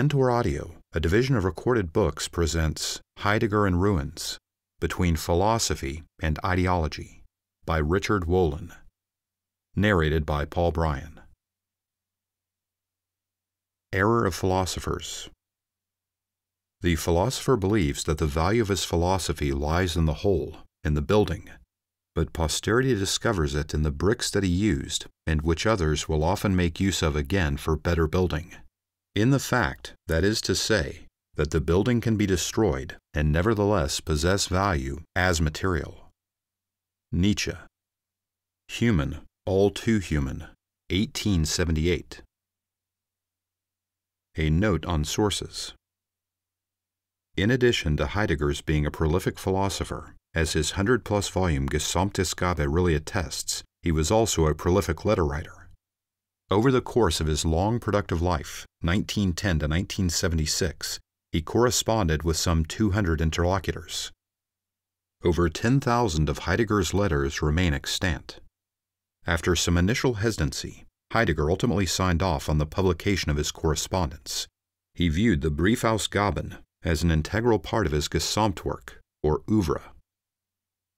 Tantor Audio, a division of recorded books, presents Heidegger in Ruins Between Philosophy and Ideology by Richard Wolin. Narrated by Paul Brion. Error of Philosophers The philosopher believes that the value of his philosophy lies in the whole, in the building, but posterity discovers it in the bricks that he used and which others will often make use of again for better building. In the fact, that is to say, that the building can be destroyed and nevertheless possess value as material. Nietzsche. Human, all too human, 1878. A note on sources. In addition to Heidegger's being a prolific philosopher, as his 100 plus volume Gesamtausgabe really attests, he was also a prolific letter writer. Over the course of his long productive life, 1910 to 1976, he corresponded with some 200 interlocutors. Over 10,000 of Heidegger's letters remain extant. After some initial hesitancy, Heidegger ultimately signed off on the publication of his correspondence. He viewed the Briefausgaben as an integral part of his Gesamtwerk, or oeuvre.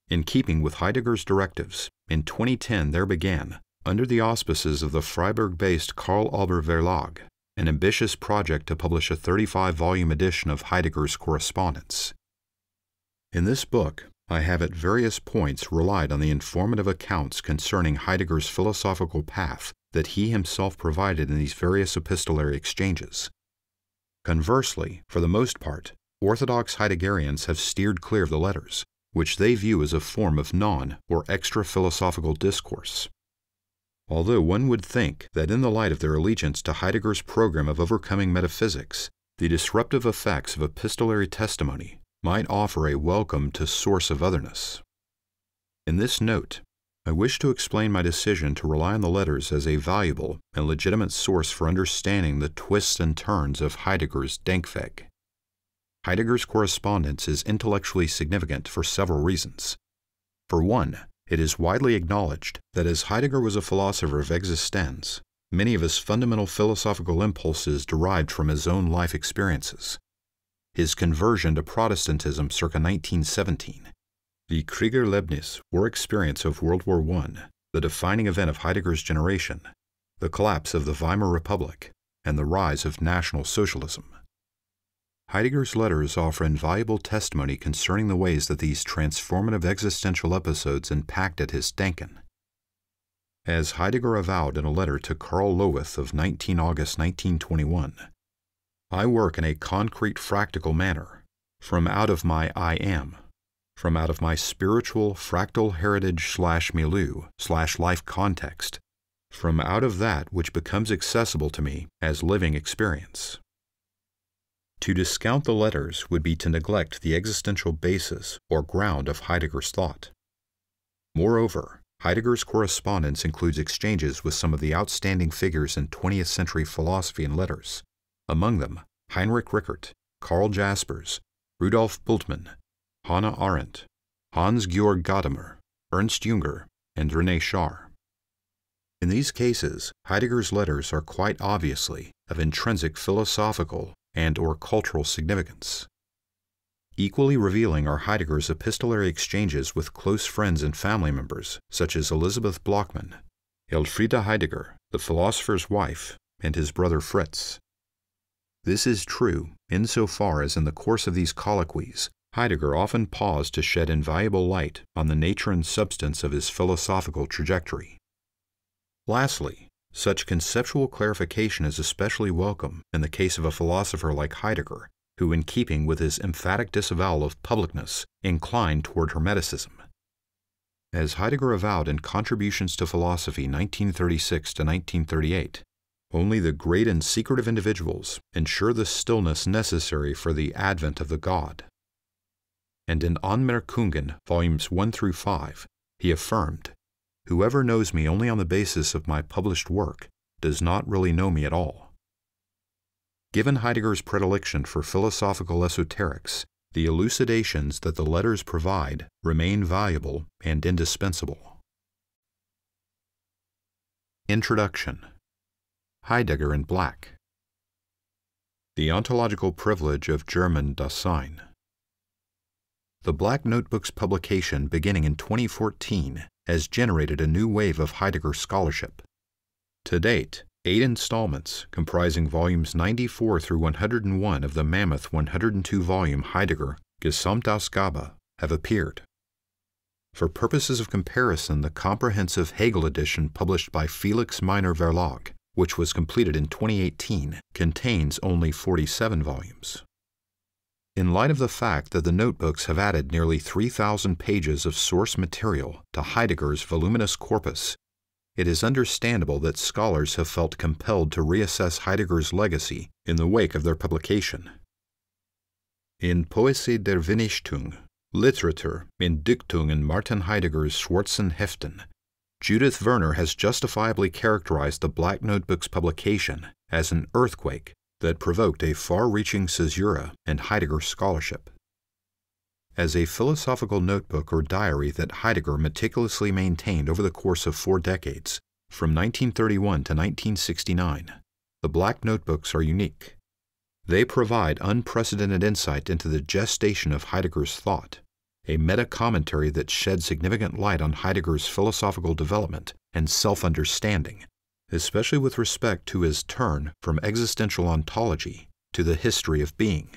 In keeping with Heidegger's directives, in 2010 there began under the auspices of the Freiburg based Karl Alber Verlag, an ambitious project to publish a 35 volume edition of Heidegger's correspondence. In this book, I have at various points relied on the informative accounts concerning Heidegger's philosophical path that he himself provided in these various epistolary exchanges. Conversely, for the most part, orthodox Heideggerians have steered clear of the letters, which they view as a form of non or extra philosophical discourse although one would think that in the light of their allegiance to Heidegger's program of overcoming metaphysics, the disruptive effects of epistolary testimony might offer a welcome to source of otherness. In this note, I wish to explain my decision to rely on the letters as a valuable and legitimate source for understanding the twists and turns of Heidegger's Denkweg. Heidegger's correspondence is intellectually significant for several reasons. For one, it is widely acknowledged that as Heidegger was a philosopher of existenz, many of his fundamental philosophical impulses derived from his own life experiences. His conversion to Protestantism circa 1917, the Kriegerlebnis, war experience of World War I, the defining event of Heidegger's generation, the collapse of the Weimar Republic, and the rise of National Socialism. Heidegger's letters offer invaluable testimony concerning the ways that these transformative existential episodes impacted his Denken. As Heidegger avowed in a letter to Karl Lowith of 19 August 1921, I work in a concrete factical manner, from out of my I am, from out of my spiritual factical heritage slash milieu slash life context, from out of that which becomes accessible to me as living experience. To discount the letters would be to neglect the existential basis or ground of Heidegger's thought. Moreover, Heidegger's correspondence includes exchanges with some of the outstanding figures in 20th century philosophy and letters, among them Heinrich Rickert, Karl Jaspers, Rudolf Bultmann, Hannah Arendt, Hans Georg Gadamer, Ernst Junger, and René Char. In these cases, Heidegger's letters are quite obviously of intrinsic philosophical and or cultural significance. Equally revealing are Heidegger's epistolary exchanges with close friends and family members such as Elisabeth Blochmann, Elfriede Heidegger, the philosopher's wife, and his brother Fritz. This is true insofar as in the course of these colloquies Heidegger often paused to shed invaluable light on the nature and substance of his philosophical trajectory. Lastly, such conceptual clarification is especially welcome in the case of a philosopher like Heidegger, who, in keeping with his emphatic disavowal of publicness, inclined toward Hermeticism. As Heidegger avowed in Contributions to Philosophy 1936 to 1938, only the great and secretive individuals ensure the stillness necessary for the advent of the God. And in Anmerkungen, volumes 1 through 5, he affirmed Whoever knows me only on the basis of my published work does not really know me at all. Given Heidegger's predilection for philosophical esoterics, the elucidations that the letters provide remain valuable and indispensable. Introduction Heidegger in Black The ontological privilege of German Dasein. The Black Notebook's publication beginning in 2014 has generated a new wave of Heidegger scholarship. To date, eight installments, comprising volumes 94 through 101 of the mammoth 102 volume Heidegger Gesamtausgabe, have appeared. For purposes of comparison, the comprehensive Hegel edition published by Felix Meiner Verlag, which was completed in 2018, contains only 47 volumes. In light of the fact that the notebooks have added nearly 3,000 pages of source material to Heidegger's voluminous corpus, it is understandable that scholars have felt compelled to reassess Heidegger's legacy in the wake of their publication. In Poesie der Vernichtung, Literatur in Martin Heideggers Schwarzen Heften, Judith Werner has justifiably characterized the Black Notebook's publication as an earthquake that provoked a far reaching caesura in Heidegger scholarship. As a philosophical notebook or diary that Heidegger meticulously maintained over the course of four decades, from 1931 to 1969, the Black Notebooks are unique. They provide unprecedented insight into the gestation of Heidegger's thought, a meta commentary that sheds significant light on Heidegger's philosophical development and self understanding especially with respect to his turn from existential ontology to the history of being.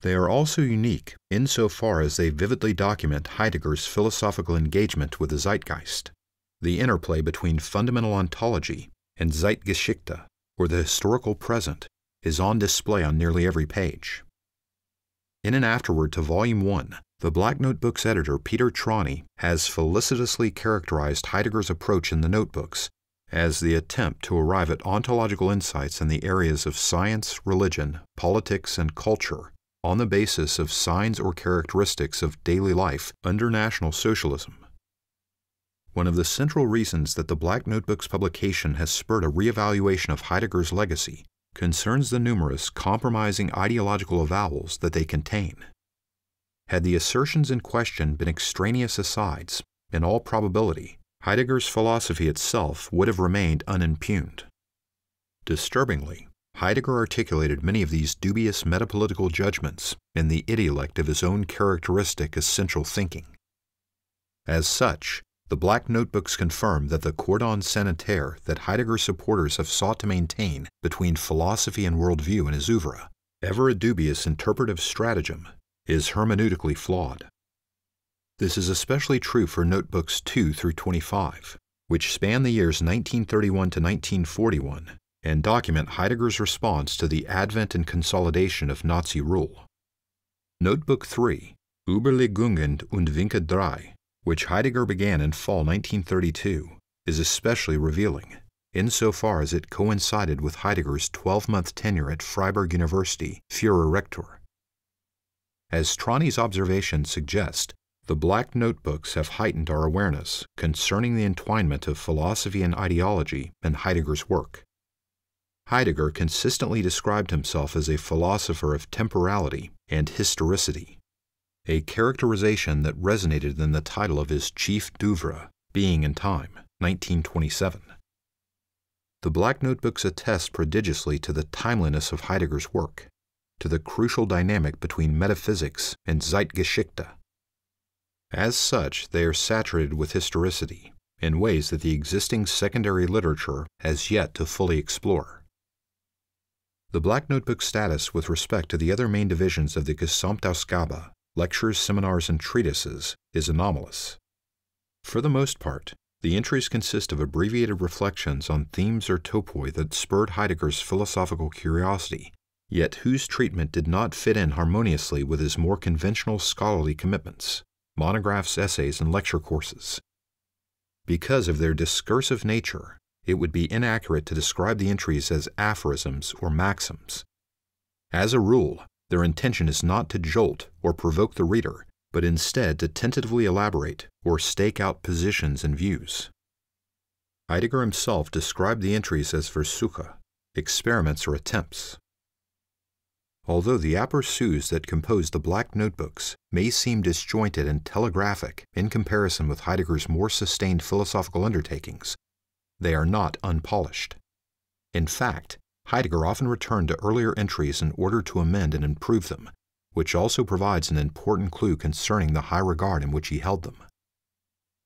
They are also unique insofar as they vividly document Heidegger's philosophical engagement with the zeitgeist, the interplay between fundamental ontology and Zeitgeschichte, or the historical present, is on display on nearly every page. In an afterword to Volume 1, the Black Notebook's editor Peter Trawny has felicitously characterized Heidegger's approach in the notebooks as the attempt to arrive at ontological insights in the areas of science, religion, politics, and culture on the basis of signs or characteristics of daily life under National Socialism. One of the central reasons that the Black Notebook's publication has spurred a reevaluation of Heidegger's legacy concerns the numerous compromising ideological avowals that they contain. Had the assertions in question been extraneous asides, in all probability, Heidegger's philosophy itself would have remained unimpugned. Disturbingly, Heidegger articulated many of these dubious metapolitical judgments in the idiolect of his own characteristic essential thinking. As such, the Black Notebooks confirm that the cordon sanitaire that Heidegger's supporters have sought to maintain between philosophy and worldview in his oeuvre, ever a dubious interpretive stratagem, is hermeneutically flawed. This is especially true for notebooks 2 through 25, which span the years 1931 to 1941 and document Heidegger's response to the advent and consolidation of Nazi rule. Notebook 3, Überlegungen und Winke 3, which Heidegger began in fall 1932, is especially revealing, insofar as it coincided with Heidegger's 12 month tenure at Freiburg University, Führer Rector. As Trawny's observations suggest, the Black Notebooks have heightened our awareness concerning the entwinement of philosophy and ideology in Heidegger's work. Heidegger consistently described himself as a philosopher of temporality and historicity, a characterization that resonated in the title of his chef d'oeuvre, Being and Time, 1927. The Black Notebooks attest prodigiously to the timeliness of Heidegger's work, to the crucial dynamic between metaphysics and Zeitgeschichte, as such, they are saturated with historicity in ways that the existing secondary literature has yet to fully explore. The Black Notebook status with respect to the other main divisions of the Gesamtausgabe, lectures, seminars, and treatises, is anomalous. For the most part, the entries consist of abbreviated reflections on themes or topoi that spurred Heidegger's philosophical curiosity, yet whose treatment did not fit in harmoniously with his more conventional scholarly commitments monographs, essays, and lecture courses. Because of their discursive nature, it would be inaccurate to describe the entries as aphorisms or maxims. As a rule, their intention is not to jolt or provoke the reader, but instead to tentatively elaborate or stake out positions and views. Heidegger himself described the entries as Versuche, experiments or attempts. Although the aperçus that compose the Black Notebooks may seem disjointed and telegraphic in comparison with Heidegger's more sustained philosophical undertakings, they are not unpolished. In fact, Heidegger often returned to earlier entries in order to amend and improve them, which also provides an important clue concerning the high regard in which he held them.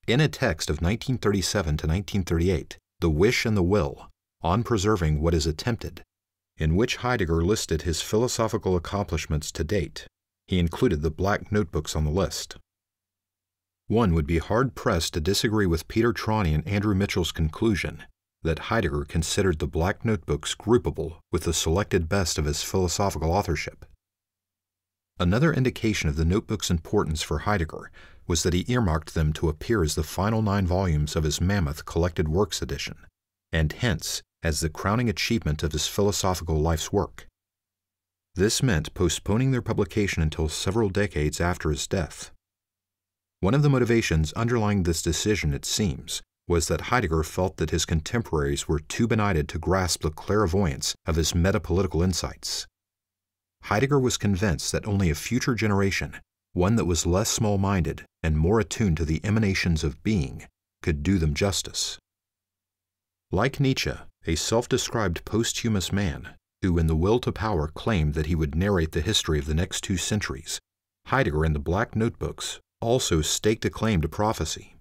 In a text of 1937 to 1938, The Wish and the Will, on preserving what is attempted, in which Heidegger listed his philosophical accomplishments to date, he included the black notebooks on the list. One would be hard pressed to disagree with Peter Trawny and Andrew Mitchell's conclusion that Heidegger considered the black notebooks groupable with the selected best of his philosophical authorship. Another indication of the notebook's importance for Heidegger was that he earmarked them to appear as the final nine volumes of his mammoth collected works edition, and hence as the crowning achievement of his philosophical life's work. This meant postponing their publication until several decades after his death. One of the motivations underlying this decision, it seems, was that Heidegger felt that his contemporaries were too benighted to grasp the clairvoyance of his metapolitical insights. Heidegger was convinced that only a future generation, one that was less small minded and more attuned to the emanations of being, could do them justice. Like Nietzsche, a self described posthumous man, who in The Will to Power claimed that he would narrate the history of the next two centuries, Heidegger in the Black Notebooks also staked a claim to prophecy.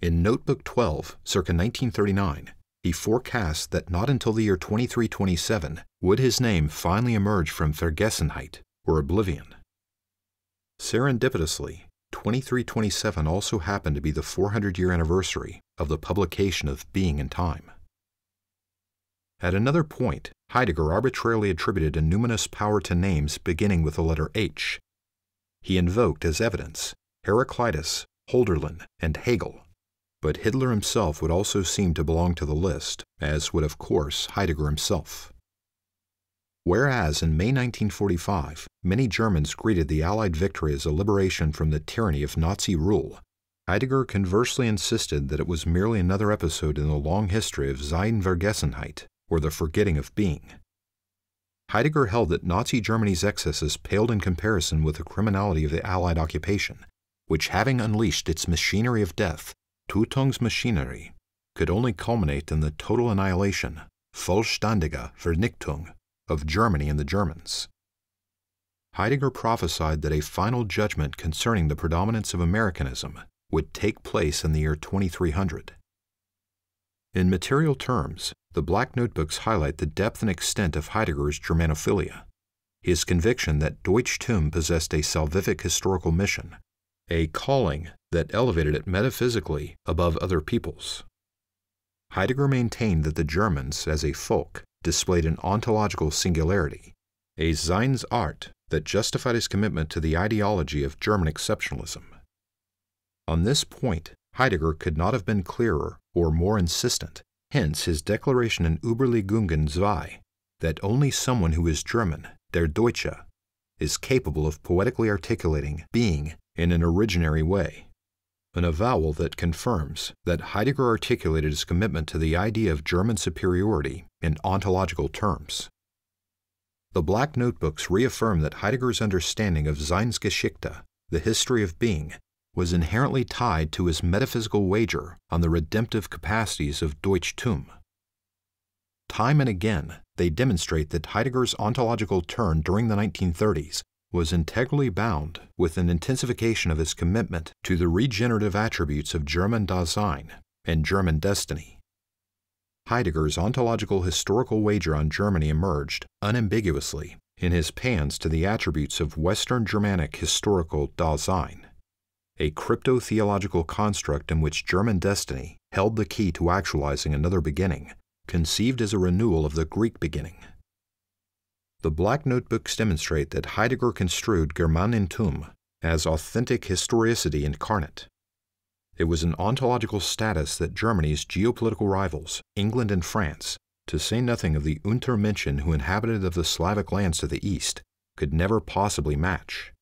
In Notebook 12, circa 1939, he forecast that not until the year 2327 would his name finally emerge from Vergessenheit, or oblivion. Serendipitously, 2327 also happened to be the 400 year anniversary of the publication of Being and Time. At another point, Heidegger arbitrarily attributed a numinous power to names beginning with the letter H. He invoked as evidence Heraclitus, Hölderlin, and Hegel but Hitler himself would also seem to belong to the list, as would, of course, Heidegger himself. Whereas in May 1945, many Germans greeted the Allied victory as a liberation from the tyranny of Nazi rule, Heidegger conversely insisted that it was merely another episode in the long history of Seinsvergessenheit, or the forgetting of being. Heidegger held that Nazi Germany's excesses paled in comparison with the criminality of the Allied occupation, which, having unleashed its machinery of death, Tötungsmaschinerie could only culminate in the total annihilation, vollständige Vernichtung, of Germany and the Germans. Heidegger prophesied that a final judgment concerning the predominance of Americanism would take place in the year 2300. In material terms, the Black Notebooks highlight the depth and extent of Heidegger's Germanophilia, his conviction that Deutschtum possessed a salvific historical mission, a calling that elevated it metaphysically above other peoples. Heidegger maintained that the Germans, as a folk, displayed an ontological singularity, a Seinsart that justified his commitment to the ideology of German exceptionalism. On this point, Heidegger could not have been clearer or more insistent, hence his declaration in Überlegungen zwei that only someone who is German, der Deutsche, is capable of poetically articulating being in an originary way an avowal that confirms that Heidegger articulated his commitment to the idea of German superiority in ontological terms. The Black Notebooks reaffirm that Heidegger's understanding of Seinsgeschichte, the history of being, was inherently tied to his metaphysical wager on the redemptive capacities of Deutschtum. Time and again, they demonstrate that Heidegger's ontological turn during the 1930s was integrally bound with an intensification of his commitment to the regenerative attributes of German Dasein and German destiny. Heidegger's ontological historical wager on Germany emerged, unambiguously, in his pans to the attributes of Western Germanic historical Dasein, a crypto theological construct in which German destiny held the key to actualizing another beginning, conceived as a renewal of the Greek beginning. The Black Notebooks demonstrate that Heidegger construed Germanentum as authentic historicity incarnate. It was an ontological status that Germany's geopolitical rivals, England and France, to say nothing of the Untermenschen who inhabited of the Slavic lands to the east, could never possibly match.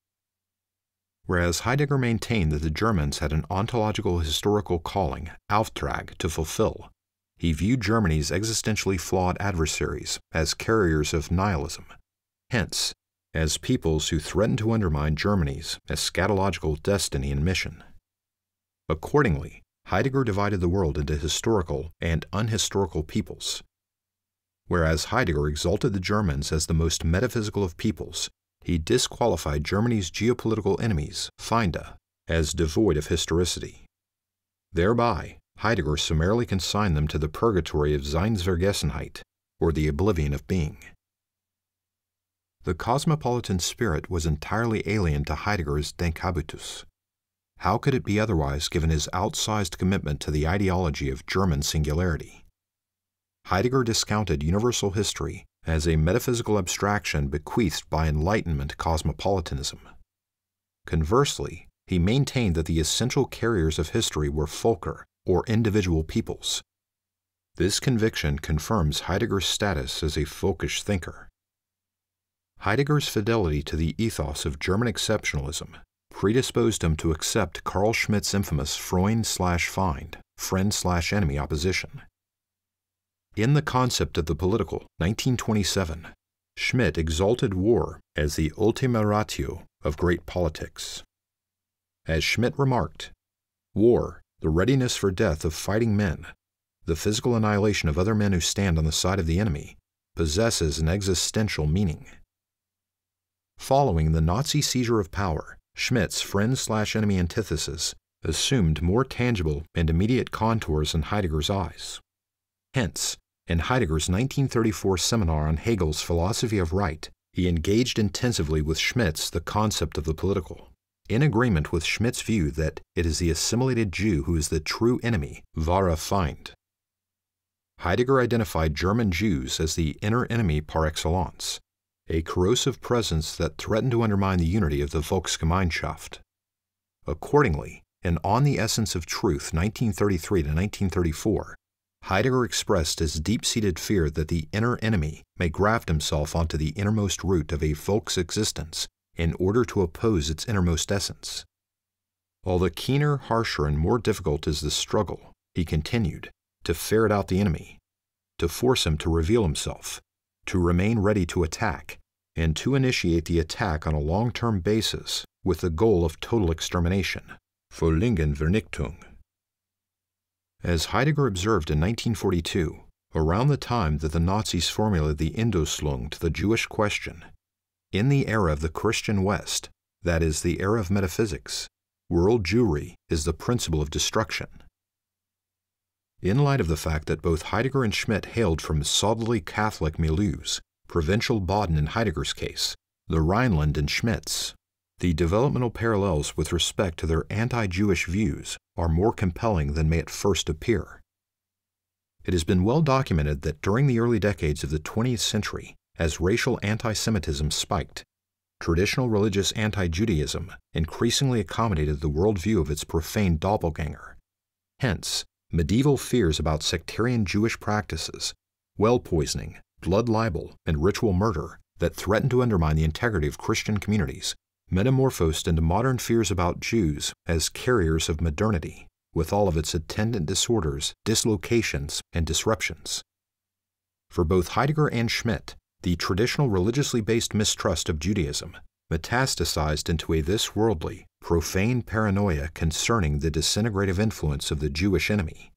Whereas Heidegger maintained that the Germans had an ontological historical calling, Auftrag, to fulfill, he viewed Germany's existentially flawed adversaries as carriers of nihilism, hence, as peoples who threatened to undermine Germany's eschatological destiny and mission. Accordingly, Heidegger divided the world into historical and unhistorical peoples. Whereas Heidegger exalted the Germans as the most metaphysical of peoples, he disqualified Germany's geopolitical enemies, Feinde, as devoid of historicity. Thereby, Heidegger summarily consigned them to the purgatory of Seinsvergessenheit, or the oblivion of being. The cosmopolitan spirit was entirely alien to Heidegger's Denkhabitus. How could it be otherwise given his outsized commitment to the ideology of German singularity? Heidegger discounted universal history as a metaphysical abstraction bequeathed by Enlightenment cosmopolitanism. Conversely, he maintained that the essential carriers of history were Völker, or individual peoples. This conviction confirms Heidegger's status as a folkish thinker. Heidegger's fidelity to the ethos of German exceptionalism predisposed him to accept Carl Schmitt's infamous Freund slash Feind, friend slash enemy opposition. In The Concept of the Political, 1927, Schmitt exalted war as the ultima ratio of great politics. As Schmitt remarked, war, the readiness for death of fighting men, the physical annihilation of other men who stand on the side of the enemy, possesses an existential meaning. Following the Nazi seizure of power, Schmitt's friend slash enemy antithesis assumed more tangible and immediate contours in Heidegger's eyes. Hence, in Heidegger's 1934 seminar on Hegel's philosophy of right, he engaged intensively with Schmitt's The Concept of the Political, in agreement with Schmitt's view that it is the assimilated Jew who is the true enemy, wahrer Feind. Heidegger identified German Jews as the inner enemy par excellence, a corrosive presence that threatened to undermine the unity of the Volksgemeinschaft. Accordingly, in On the Essence of Truth, 1933 to 1934, Heidegger expressed his deep seated fear that the inner enemy may graft himself onto the innermost root of a Volk's existence in order to oppose its innermost essence. All the keener, harsher, and more difficult is the struggle, he continued, to ferret out the enemy, to force him to reveal himself, to remain ready to attack, and to initiate the attack on a long term basis with the goal of total extermination, Vernichtung. As Heidegger observed in 1942, around the time that the Nazis formulated the Endlösung to the Jewish question, in the era of the Christian West, that is, the era of metaphysics, world Jewry is the principle of destruction. In light of the fact that both Heidegger and Schmitt hailed from solidly Catholic milieus, provincial Baden in Heidegger's case, the Rhineland in Schmitt's, the developmental parallels with respect to their anti Jewish views are more compelling than may at first appear. It has been well documented that during the early decades of the 20th century, as racial anti Semitism spiked, traditional religious anti Judaism increasingly accommodated the worldview of its profane doppelganger. Hence, medieval fears about sectarian Jewish practices, well poisoning, blood libel, and ritual murder that threatened to undermine the integrity of Christian communities metamorphosed into modern fears about Jews as carriers of modernity, with all of its attendant disorders, dislocations, and disruptions. For both Heidegger and Schmitt, the traditional religiously based mistrust of Judaism metastasized into a this worldly, profane paranoia concerning the disintegrative influence of the Jewish enemy,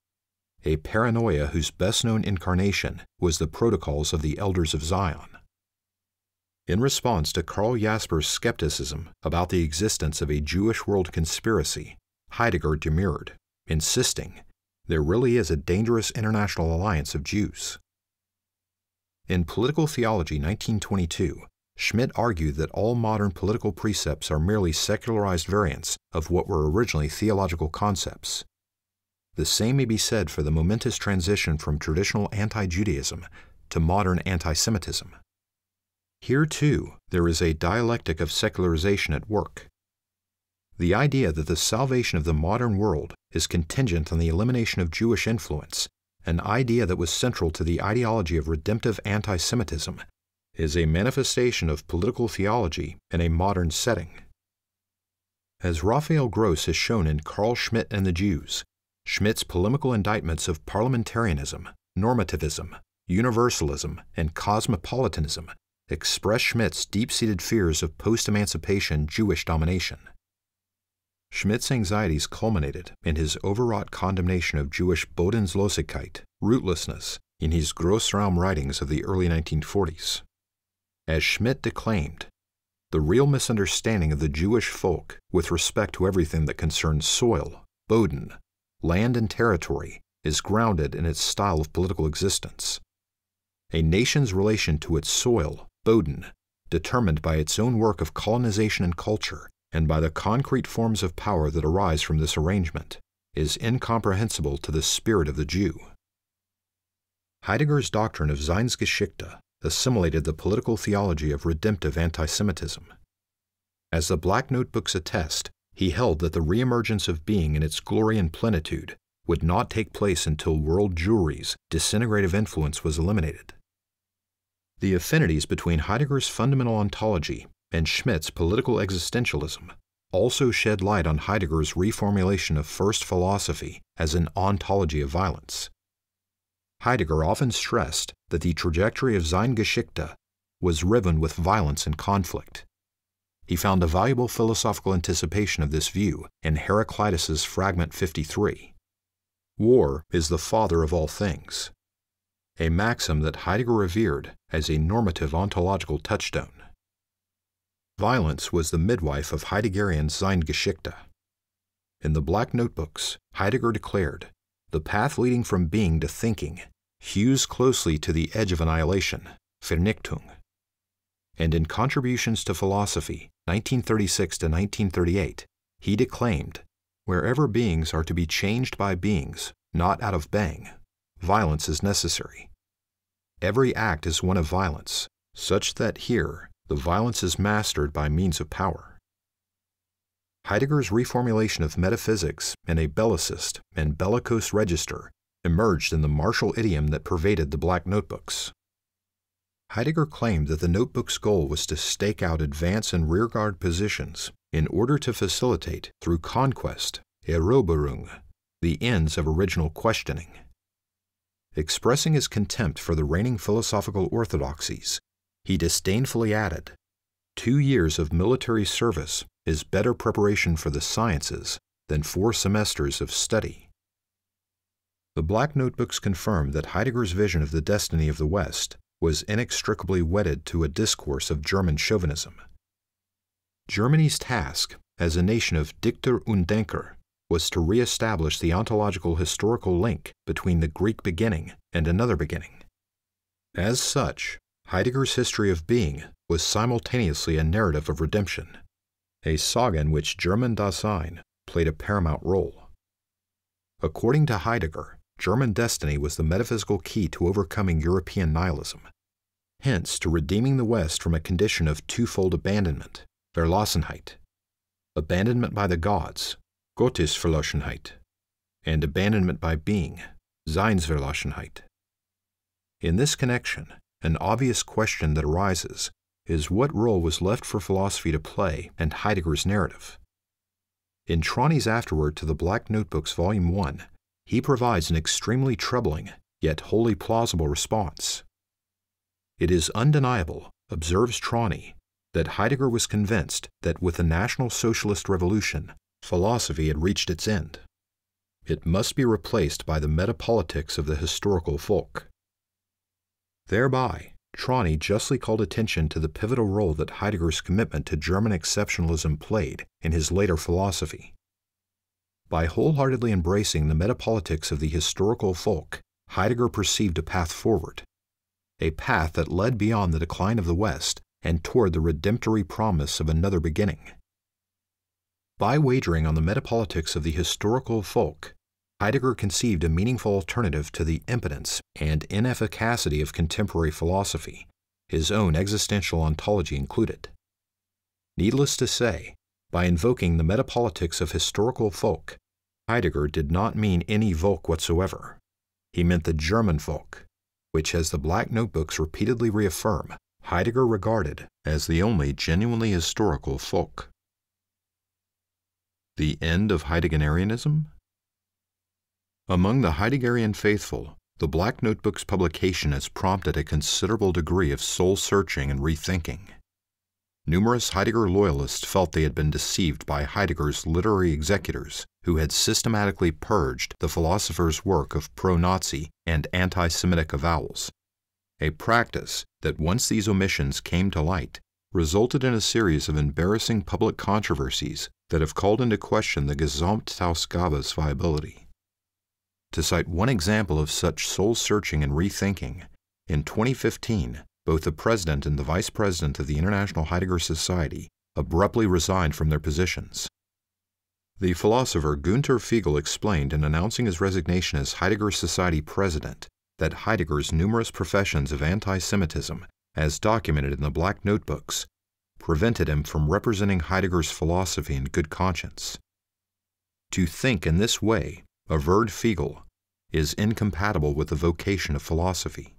a paranoia whose best known incarnation was the Protocols of the Elders of Zion. In response to Karl Jasper's skepticism about the existence of a Jewish world conspiracy, Heidegger demurred, insisting there really is a dangerous international alliance of Jews. In Political Theology 1922, Schmitt argued that all modern political precepts are merely secularized variants of what were originally theological concepts. The same may be said for the momentous transition from traditional anti Judaism to modern anti Semitism. Here, too, there is a dialectic of secularization at work. The idea that the salvation of the modern world is contingent on the elimination of Jewish influence, an idea that was central to the ideology of redemptive anti Semitism, is a manifestation of political theology in a modern setting. As Raphael Gross has shown in Carl Schmitt and the Jews, Schmitt's polemical indictments of parliamentarianism, normativism, universalism, and cosmopolitanism express Schmitt's deep seated fears of post emancipation Jewish domination. Schmitt's anxieties culminated in his overwrought condemnation of Jewish Bodenlosigkeit, rootlessness, in his Grossraum writings of the early 1940s. As Schmitt declaimed, the real misunderstanding of the Jewish folk with respect to everything that concerns soil, Boden, land, and territory is grounded in its style of political existence. A nation's relation to its soil, Boden, determined by its own work of colonization and culture, and by the concrete forms of power that arise from this arrangement, is incomprehensible to the spirit of the Jew. Heidegger's doctrine of Seinsgeschichte assimilated the political theology of redemptive anti Semitism. As the Black Notebooks attest, he held that the reemergence of being in its glory and plenitude would not take place until world Jewry's disintegrative influence was eliminated. The affinities between Heidegger's fundamental ontology and Schmitt's political existentialism also shed light on Heidegger's reformulation of first philosophy as an ontology of violence. Heidegger often stressed that the trajectory of Seinsgeschichte was riven with violence and conflict. He found a valuable philosophical anticipation of this view in Heraclitus's Fragment 53. War is the father of all things, a maxim that Heidegger revered as a normative ontological touchstone. Violence was the midwife of Heideggerian Seinsgeschichte. In the Black Notebooks, Heidegger declared, the path leading from being to thinking hews closely to the edge of annihilation, Vernichtung. And in Contributions to Philosophy, 1936 to 1938, he declaimed, Wherever beings are to be changed by beings, not out of bang, violence is necessary. Every act is one of violence, such that here the violence is mastered by means of power. Heidegger's reformulation of metaphysics in a bellicist and bellicose register emerged in the martial idiom that pervaded the Black Notebooks. Heidegger claimed that the notebook's goal was to stake out advance and rearguard positions in order to facilitate, through conquest, Eroberung, the ends of original questioning. Expressing his contempt for the reigning philosophical orthodoxies, he disdainfully added, Two years of military service is better preparation for the sciences than four semesters of study. The Black Notebooks confirm that Heidegger's vision of the destiny of the West was inextricably wedded to a discourse of German chauvinism. Germany's task as a nation of Dichter und Denker was to re-establish the ontological historical link between the Greek beginning and another beginning. As such, Heidegger's history of being was simultaneously a narrative of redemption, a saga in which German Dasein played a paramount role. According to Heidegger, German destiny was the metaphysical key to overcoming European nihilism, hence to redeeming the West from a condition of twofold abandonment, Verlassenheit, abandonment by the gods, Gottesverlassenheit, and abandonment by being, Seinsverlassenheit. In this connection, an obvious question that arises is what role was left for philosophy to play in Heidegger's narrative? In Trawny's afterword to the Black Notebooks, Volume 1, he provides an extremely troubling, yet wholly plausible response. It is undeniable, observes Trawny, that Heidegger was convinced that with the National Socialist Revolution, philosophy had reached its end. It must be replaced by the metapolitics of the historical folk. Thereby, Trawny justly called attention to the pivotal role that Heidegger's commitment to German exceptionalism played in his later philosophy. By wholeheartedly embracing the metapolitics of the historical folk, Heidegger perceived a path forward, a path that led beyond the decline of the West and toward the redemptory promise of another beginning. By wagering on the metapolitics of the historical folk, Heidegger conceived a meaningful alternative to the impotence and inefficacity of contemporary philosophy, his own existential ontology included. Needless to say, by invoking the metapolitics of historical folk, Heidegger did not mean any Volk whatsoever. He meant the German folk, which, as the Black Notebooks repeatedly reaffirm, Heidegger regarded as the only genuinely historical folk. The end of Heideggerianism? Among the Heideggerian faithful, the Black Notebooks publication has prompted a considerable degree of soul searching and rethinking. numerous Heidegger loyalists felt they had been deceived by Heidegger's literary executors who had systematically purged the philosopher's work of pro Nazi and anti Semitic avowals, a practice that, once these omissions came to light, resulted in a series of embarrassing public controversies that have called into question the Gesamtausgabe's viability. To cite one example of such soul searching and rethinking, in 2015, both the president and the vice president of the International Heidegger Society abruptly resigned from their positions. The philosopher Günter Figal explained in announcing his resignation as Heidegger Society president that Heidegger's numerous professions of anti Semitism, as documented in the Black Notebooks, prevented him from representing Heidegger's philosophy in good conscience. To think in this way, averred Figal, is incompatible with the vocation of philosophy.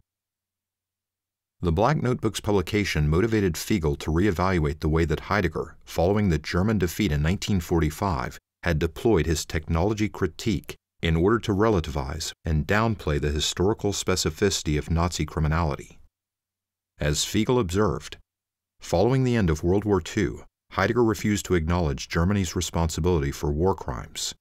The Black Notebooks publication motivated Figal to reevaluate the way that Heidegger, following the German defeat in 1945, had deployed his technology critique in order to relativize and downplay the historical specificity of Nazi criminality. As Figal observed, following the end of World War II, Heidegger refused to acknowledge Germany's responsibility for war crimes.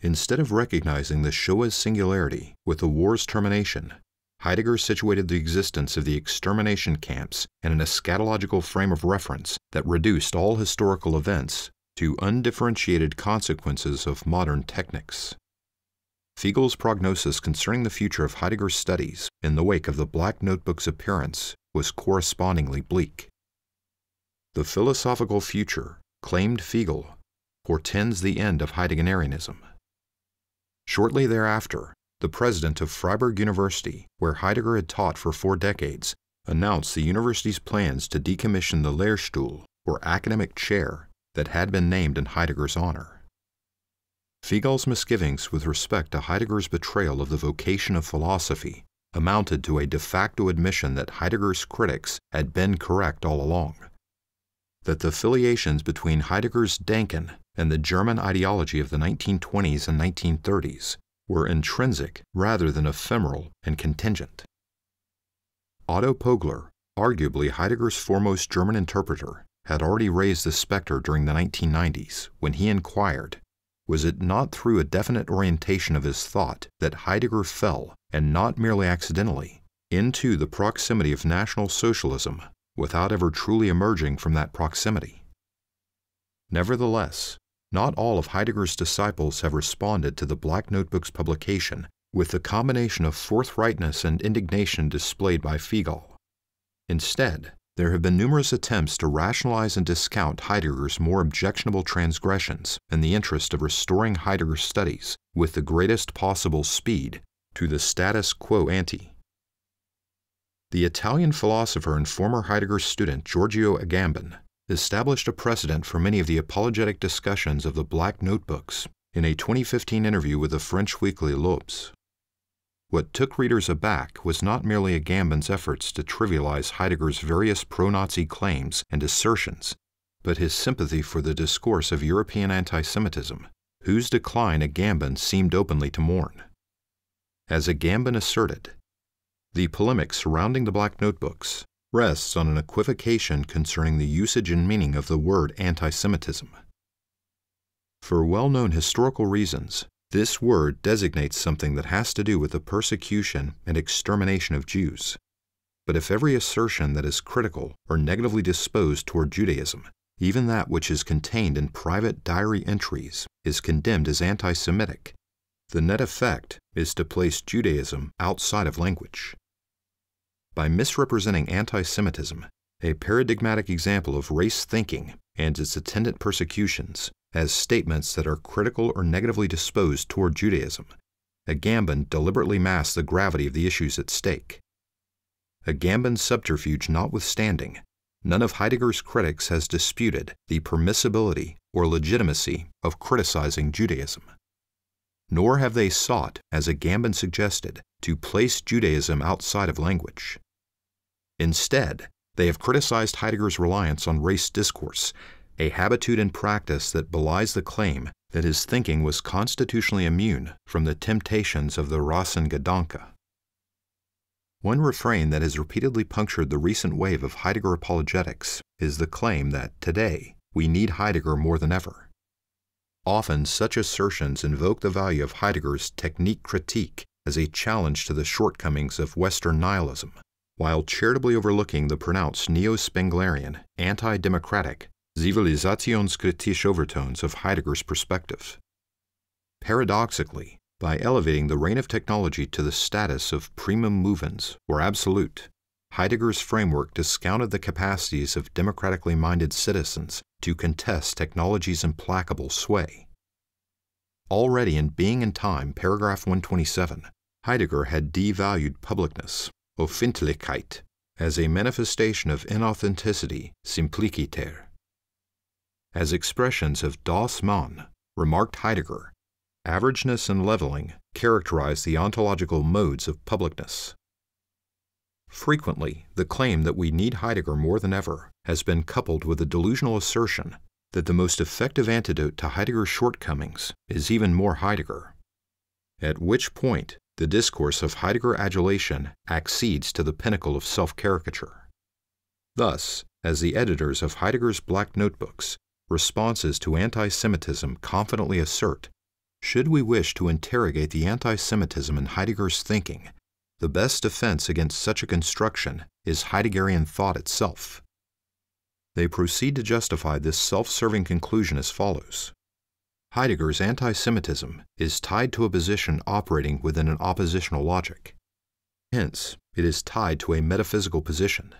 Instead of recognizing the Shoah's singularity with the war's termination, Heidegger situated the existence of the extermination camps in an eschatological frame of reference that reduced all historical events to undifferentiated consequences of modern technics. Figal's prognosis concerning the future of Heidegger's studies in the wake of the Black Notebook's appearance was correspondingly bleak. The philosophical future, claimed Figal, portends the end of Heideggerianism. Shortly thereafter, the president of Freiburg University, where Heidegger had taught for four decades, announced the university's plans to decommission the Lehrstuhl, or academic chair, that had been named in Heidegger's honor. Figal's misgivings with respect to Heidegger's betrayal of the vocation of philosophy amounted to a de facto admission that Heidegger's critics had been correct all along. That the affiliations between Heidegger's Denken and the German ideology of the 1920s and 1930s were intrinsic rather than ephemeral and contingent. Otto Pöggeler, arguably Heidegger's foremost German interpreter, had already raised the specter during the 1990s when he inquired was it not through a definite orientation of his thought that Heidegger fell, and not merely accidentally, into the proximity of National Socialism without ever truly emerging from that proximity? Nevertheless, not all of Heidegger's disciples have responded to the Black Notebook's publication with the combination of forthrightness and indignation displayed by Figal. Instead, there have been numerous attempts to rationalize and discount Heidegger's more objectionable transgressions in the interest of restoring Heidegger's studies with the greatest possible speed to the status quo ante. The Italian philosopher and former Heidegger student Giorgio Agamben established a precedent for many of the apologetic discussions of the Black Notebooks in a 2015 interview with the French weekly L'Obs. What took readers aback was not merely Agamben's efforts to trivialize Heidegger's various pro Nazi claims and assertions, but his sympathy for the discourse of European anti Semitism, whose decline Agamben seemed openly to mourn. As Agamben asserted, the polemic surrounding the Black Notebooks rests on an equivocation concerning the usage and meaning of the word anti Semitism. For well known historical reasons, this word designates something that has to do with the persecution and extermination of Jews. But if every assertion that is critical or negatively disposed toward Judaism, even that which is contained in private diary entries, is condemned as anti Semitic, the net effect is to place Judaism outside of language by misrepresenting anti Semitism, a paradigmatic example of race thinking and its attendant persecutions, as statements that are critical or negatively disposed toward Judaism. Agamben deliberately masks the gravity of the issues at stake. Agamben's subterfuge notwithstanding, none of Heidegger's critics has disputed the permissibility or legitimacy of criticizing Judaism. Nor have they sought, as Agamben suggested, to place Judaism outside of language. Instead, they have criticized Heidegger's reliance on race discourse, a habitude and practice that belies the claim that his thinking was constitutionally immune from the temptations of the Rassengedanke. One refrain that has repeatedly punctured the recent wave of Heidegger apologetics is the claim that today we need Heidegger more than ever. Often, such assertions invoke the value of Heidegger's technique critique as a challenge to the shortcomings of Western nihilism, while charitably overlooking the pronounced neo Spenglerian, anti democratic, Zivilisationskritische overtones of Heidegger's perspective. Paradoxically, by elevating the reign of technology to the status of primum movens, or absolute, Heidegger's framework discounted the capacities of democratically minded citizens to contest technology's implacable sway. Already in Being and Time, paragraph 127, Heidegger had devalued publicness, Öffentlichkeit, as a manifestation of inauthenticity, Simpliciter. As expressions of das Man, remarked Heidegger, averageness and leveling characterize the ontological modes of publicness. Frequently, the claim that we need Heidegger more than ever has been coupled with a delusional assertion that the most effective antidote to Heidegger's shortcomings is even more Heidegger. At which point, the discourse of Heidegger adulation accedes to the pinnacle of self caricature. Thus, as the editors of Heidegger's Black Notebooks, responses to anti Semitism confidently assert, should we wish to interrogate the anti Semitism in Heidegger's thinking, the best defense against such a construction is Heideggerian thought itself. They proceed to justify this self serving conclusion as follows Heidegger's anti Semitism is tied to a position operating within an oppositional logic. Hence, it is tied to a metaphysical position.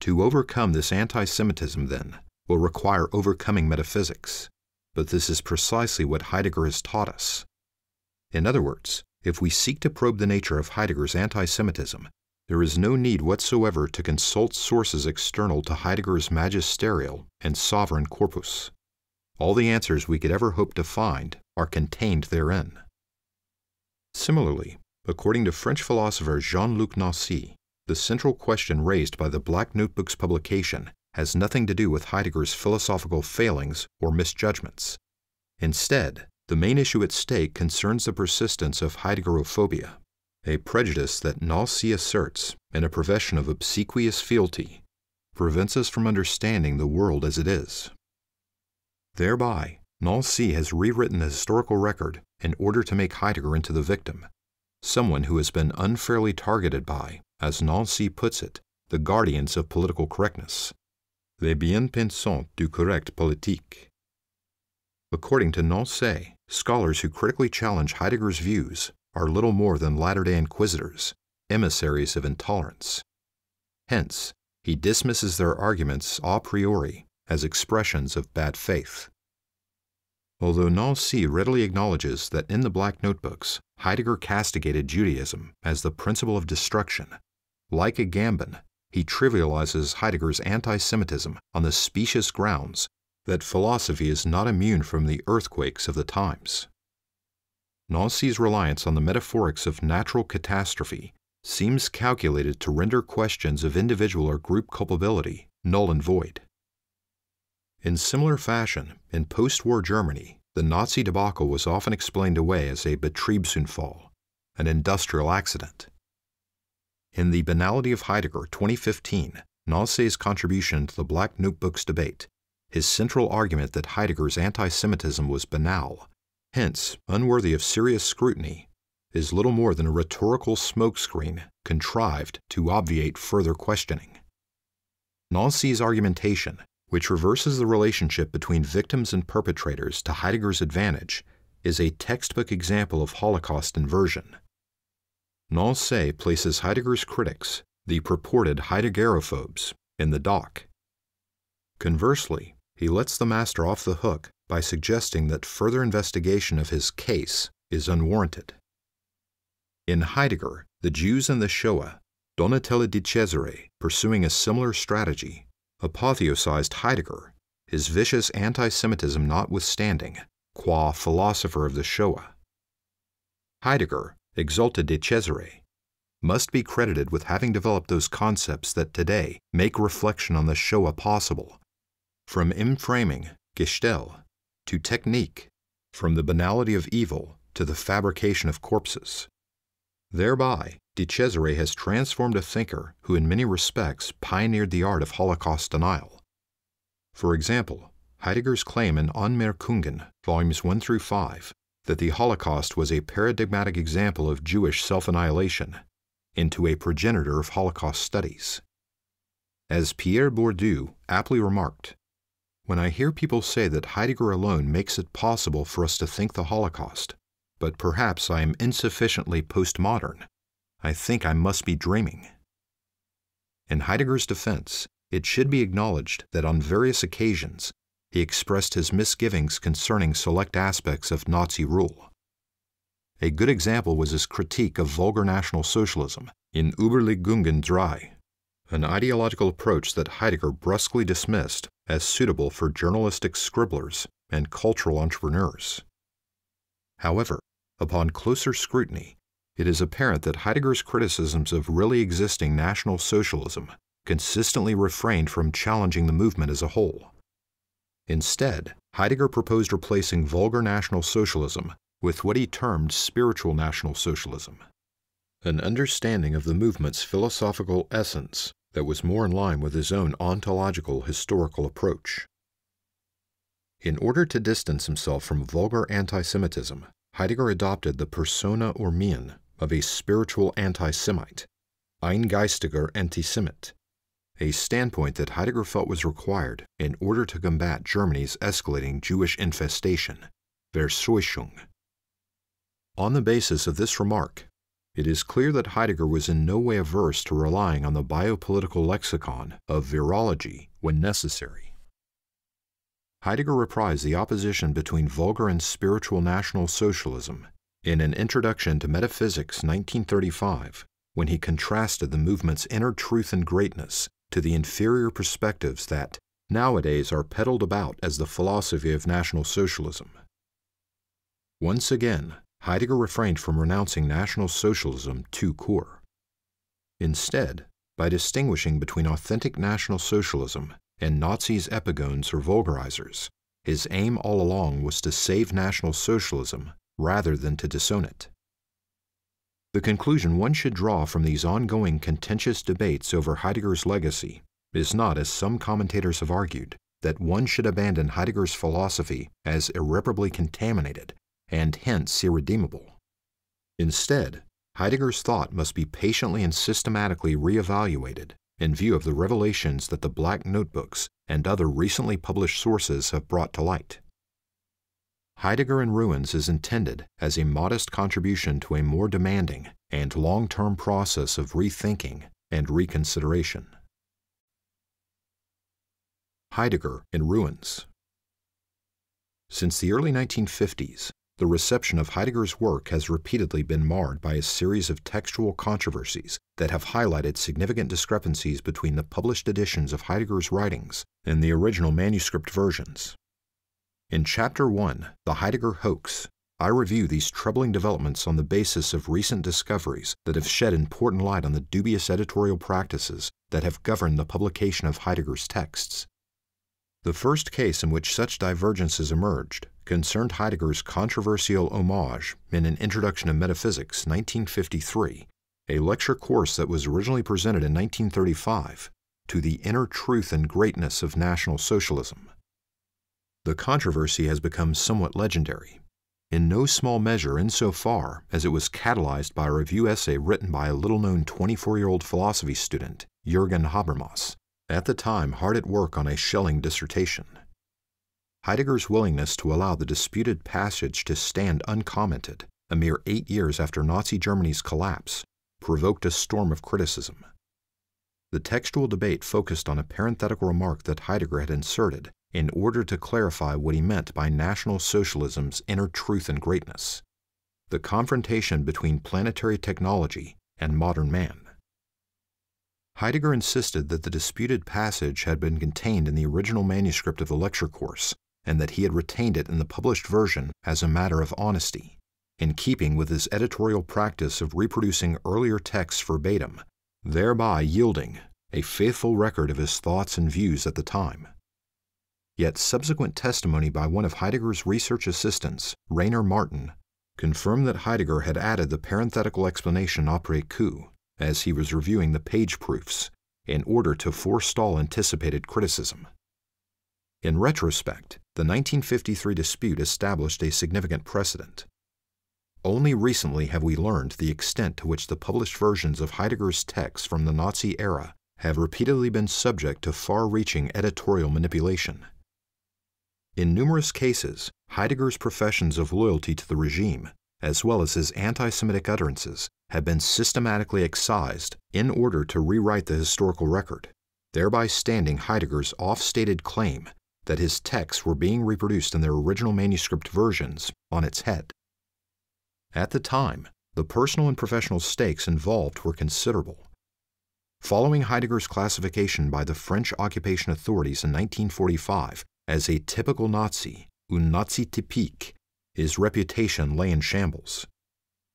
To overcome this anti Semitism, then, will require overcoming metaphysics, but this is precisely what Heidegger has taught us. In other words, if we seek to probe the nature of Heidegger's anti Semitism, there is no need whatsoever to consult sources external to Heidegger's magisterial and sovereign corpus. All the answers we could ever hope to find are contained therein. Similarly, according to French philosopher Jean Luc Nancy, the central question raised by the Black Notebooks publication has nothing to do with Heidegger's philosophical failings or misjudgments. Instead, the main issue at stake concerns the persistence of Heideggerophobia, a prejudice that Nancy asserts, in a profession of obsequious fealty, prevents us from understanding the world as it is. Thereby, Nancy has rewritten the historical record in order to make Heidegger into the victim, someone who has been unfairly targeted by, as Nancy puts it, the guardians of political correctness, les bien-pensants du correct politique. According to Nancy, scholars who critically challenge Heidegger's views are little more than Latter day Inquisitors, emissaries of intolerance. Hence, he dismisses their arguments a priori as expressions of bad faith. Although Nancy readily acknowledges that in the Black Notebooks, Heidegger castigated Judaism as the principle of destruction, like Agamben, he trivializes Heidegger's anti Semitism on the specious grounds that philosophy is not immune from the earthquakes of the times. Nancy's reliance on the metaphorics of natural catastrophe seems calculated to render questions of individual or group culpability null and void. In similar fashion, in post war Germany, the Nazi debacle was often explained away as a Betriebsunfall, an industrial accident. In The Banality of Heidegger 2015, Nancy's contribution to the Black Notebooks debate, his central argument that Heidegger's anti Semitism was banal, hence unworthy of serious scrutiny, is little more than a rhetorical smokescreen contrived to obviate further questioning. Nancy's argumentation, which reverses the relationship between victims and perpetrators to Heidegger's advantage, is a textbook example of Holocaust inversion. Nancy places Heidegger's critics, the purported Heideggerophobes, in the dock. Conversely, he lets the master off the hook by suggesting that further investigation of his case is unwarranted. In Heidegger, the Jews and the Shoah, Donatella di Cesare, pursuing a similar strategy, apotheosized Heidegger, his vicious anti Semitism notwithstanding, qua philosopher of the Shoah. Heidegger, exalted di Cesare, must be credited with having developed those concepts that today make reflection on the Shoah possible. From enframing, Gestell, to technique, from the banality of evil to the fabrication of corpses. Thereby, di Cesare has transformed a thinker who, in many respects, pioneered the art of Holocaust denial. For example, Heidegger's claim in Anmerkungen, volumes 1 through 5, that the Holocaust was a paradigmatic example of Jewish self annihilation, into a progenitor of Holocaust studies. As Pierre Bourdieu aptly remarked, when I hear people say that Heidegger alone makes it possible for us to think the Holocaust, but perhaps I am insufficiently postmodern, I think I must be dreaming. In Heidegger's defense, it should be acknowledged that on various occasions he expressed his misgivings concerning select aspects of Nazi rule. A good example was his critique of vulgar National Socialism in Überlegungen 3, an ideological approach that Heidegger brusquely dismissed as suitable for journalistic scribblers and cultural entrepreneurs. However, upon closer scrutiny, it is apparent that Heidegger's criticisms of really existing National Socialism consistently refrained from challenging the movement as a whole. Instead, Heidegger proposed replacing vulgar National Socialism with what he termed spiritual National Socialism, an understanding of the movement's philosophical essence that was more in line with his own ontological historical approach. In order to distance himself from vulgar anti Semitism, Heidegger adopted the persona or mien of a spiritual anti Semite, ein geistiger Antisemit, a standpoint that Heidegger felt was required in order to combat Germany's escalating Jewish infestation, Verseuchung. On the basis of this remark, it is clear that Heidegger was in no way averse to relying on the biopolitical lexicon of virology when necessary. Heidegger reprised the opposition between vulgar and spiritual National Socialism in an Introduction to Metaphysics 1935 when he contrasted the movement's inner truth and greatness to the inferior perspectives that nowadays are peddled about as the philosophy of National Socialism. Once again, Heidegger refrained from renouncing National Socialism to core. Instead, by distinguishing between authentic National Socialism and Nazis' epigones or vulgarizers, his aim all along was to save National Socialism rather than to disown it. The conclusion one should draw from these ongoing contentious debates over Heidegger's legacy is not, as some commentators have argued, that one should abandon Heidegger's philosophy as irreparably contaminated and hence irredeemable. Instead, Heidegger's thought must be patiently and systematically reevaluated in view of the revelations that the Black Notebooks and other recently published sources have brought to light. Heidegger in Ruins is intended as a modest contribution to a more demanding and long term process of rethinking and reconsideration. Heidegger in Ruins Since the early 1950s, the reception of Heidegger's work has repeatedly been marred by a series of textual controversies that have highlighted significant discrepancies between the published editions of Heidegger's writings and the original manuscript versions. In Chapter 1, The Heidegger Hoax, I review these troubling developments on the basis of recent discoveries that have shed important light on the dubious editorial practices that have governed the publication of Heidegger's texts. The first case in which such divergences emerged concerned Heidegger's controversial homage in an Introduction to Metaphysics, 1953, a lecture course that was originally presented in 1935, to the inner truth and greatness of National Socialism. The controversy has become somewhat legendary, in no small measure insofar as it was catalyzed by a review essay written by a little known 24 year old philosophy student, Jürgen Habermas, at the time hard at work on a Schelling dissertation. Heidegger's willingness to allow the disputed passage to stand uncommented, a mere eight years after Nazi Germany's collapse, provoked a storm of criticism. The textual debate focused on a parenthetical remark that Heidegger had inserted in order to clarify what he meant by National Socialism's inner truth and greatness the confrontation between planetary technology and modern man. Heidegger insisted that the disputed passage had been contained in the original manuscript of the lecture course and that he had retained it in the published version as a matter of honesty, in keeping with his editorial practice of reproducing earlier texts verbatim, thereby yielding a faithful record of his thoughts and views at the time. Yet subsequent testimony by one of Heidegger's research assistants, Rainer Marten, confirmed that Heidegger had added the parenthetical explanation après coup as he was reviewing the page proofs in order to forestall anticipated criticism. In retrospect, the 1953 dispute established a significant precedent. Only recently have we learned the extent to which the published versions of Heidegger's texts from the Nazi era have repeatedly been subject to far reaching editorial manipulation. In numerous cases, Heidegger's professions of loyalty to the regime, as well as his anti Semitic utterances, have been systematically excised in order to rewrite the historical record, thereby standing Heidegger's oft stated claim that his texts were being reproduced in their original manuscript versions on its head. At the time, the personal and professional stakes involved were considerable. Following Heidegger's classification by the French occupation authorities in 1945 as a typical Nazi, un Nazi typique, his reputation lay in shambles.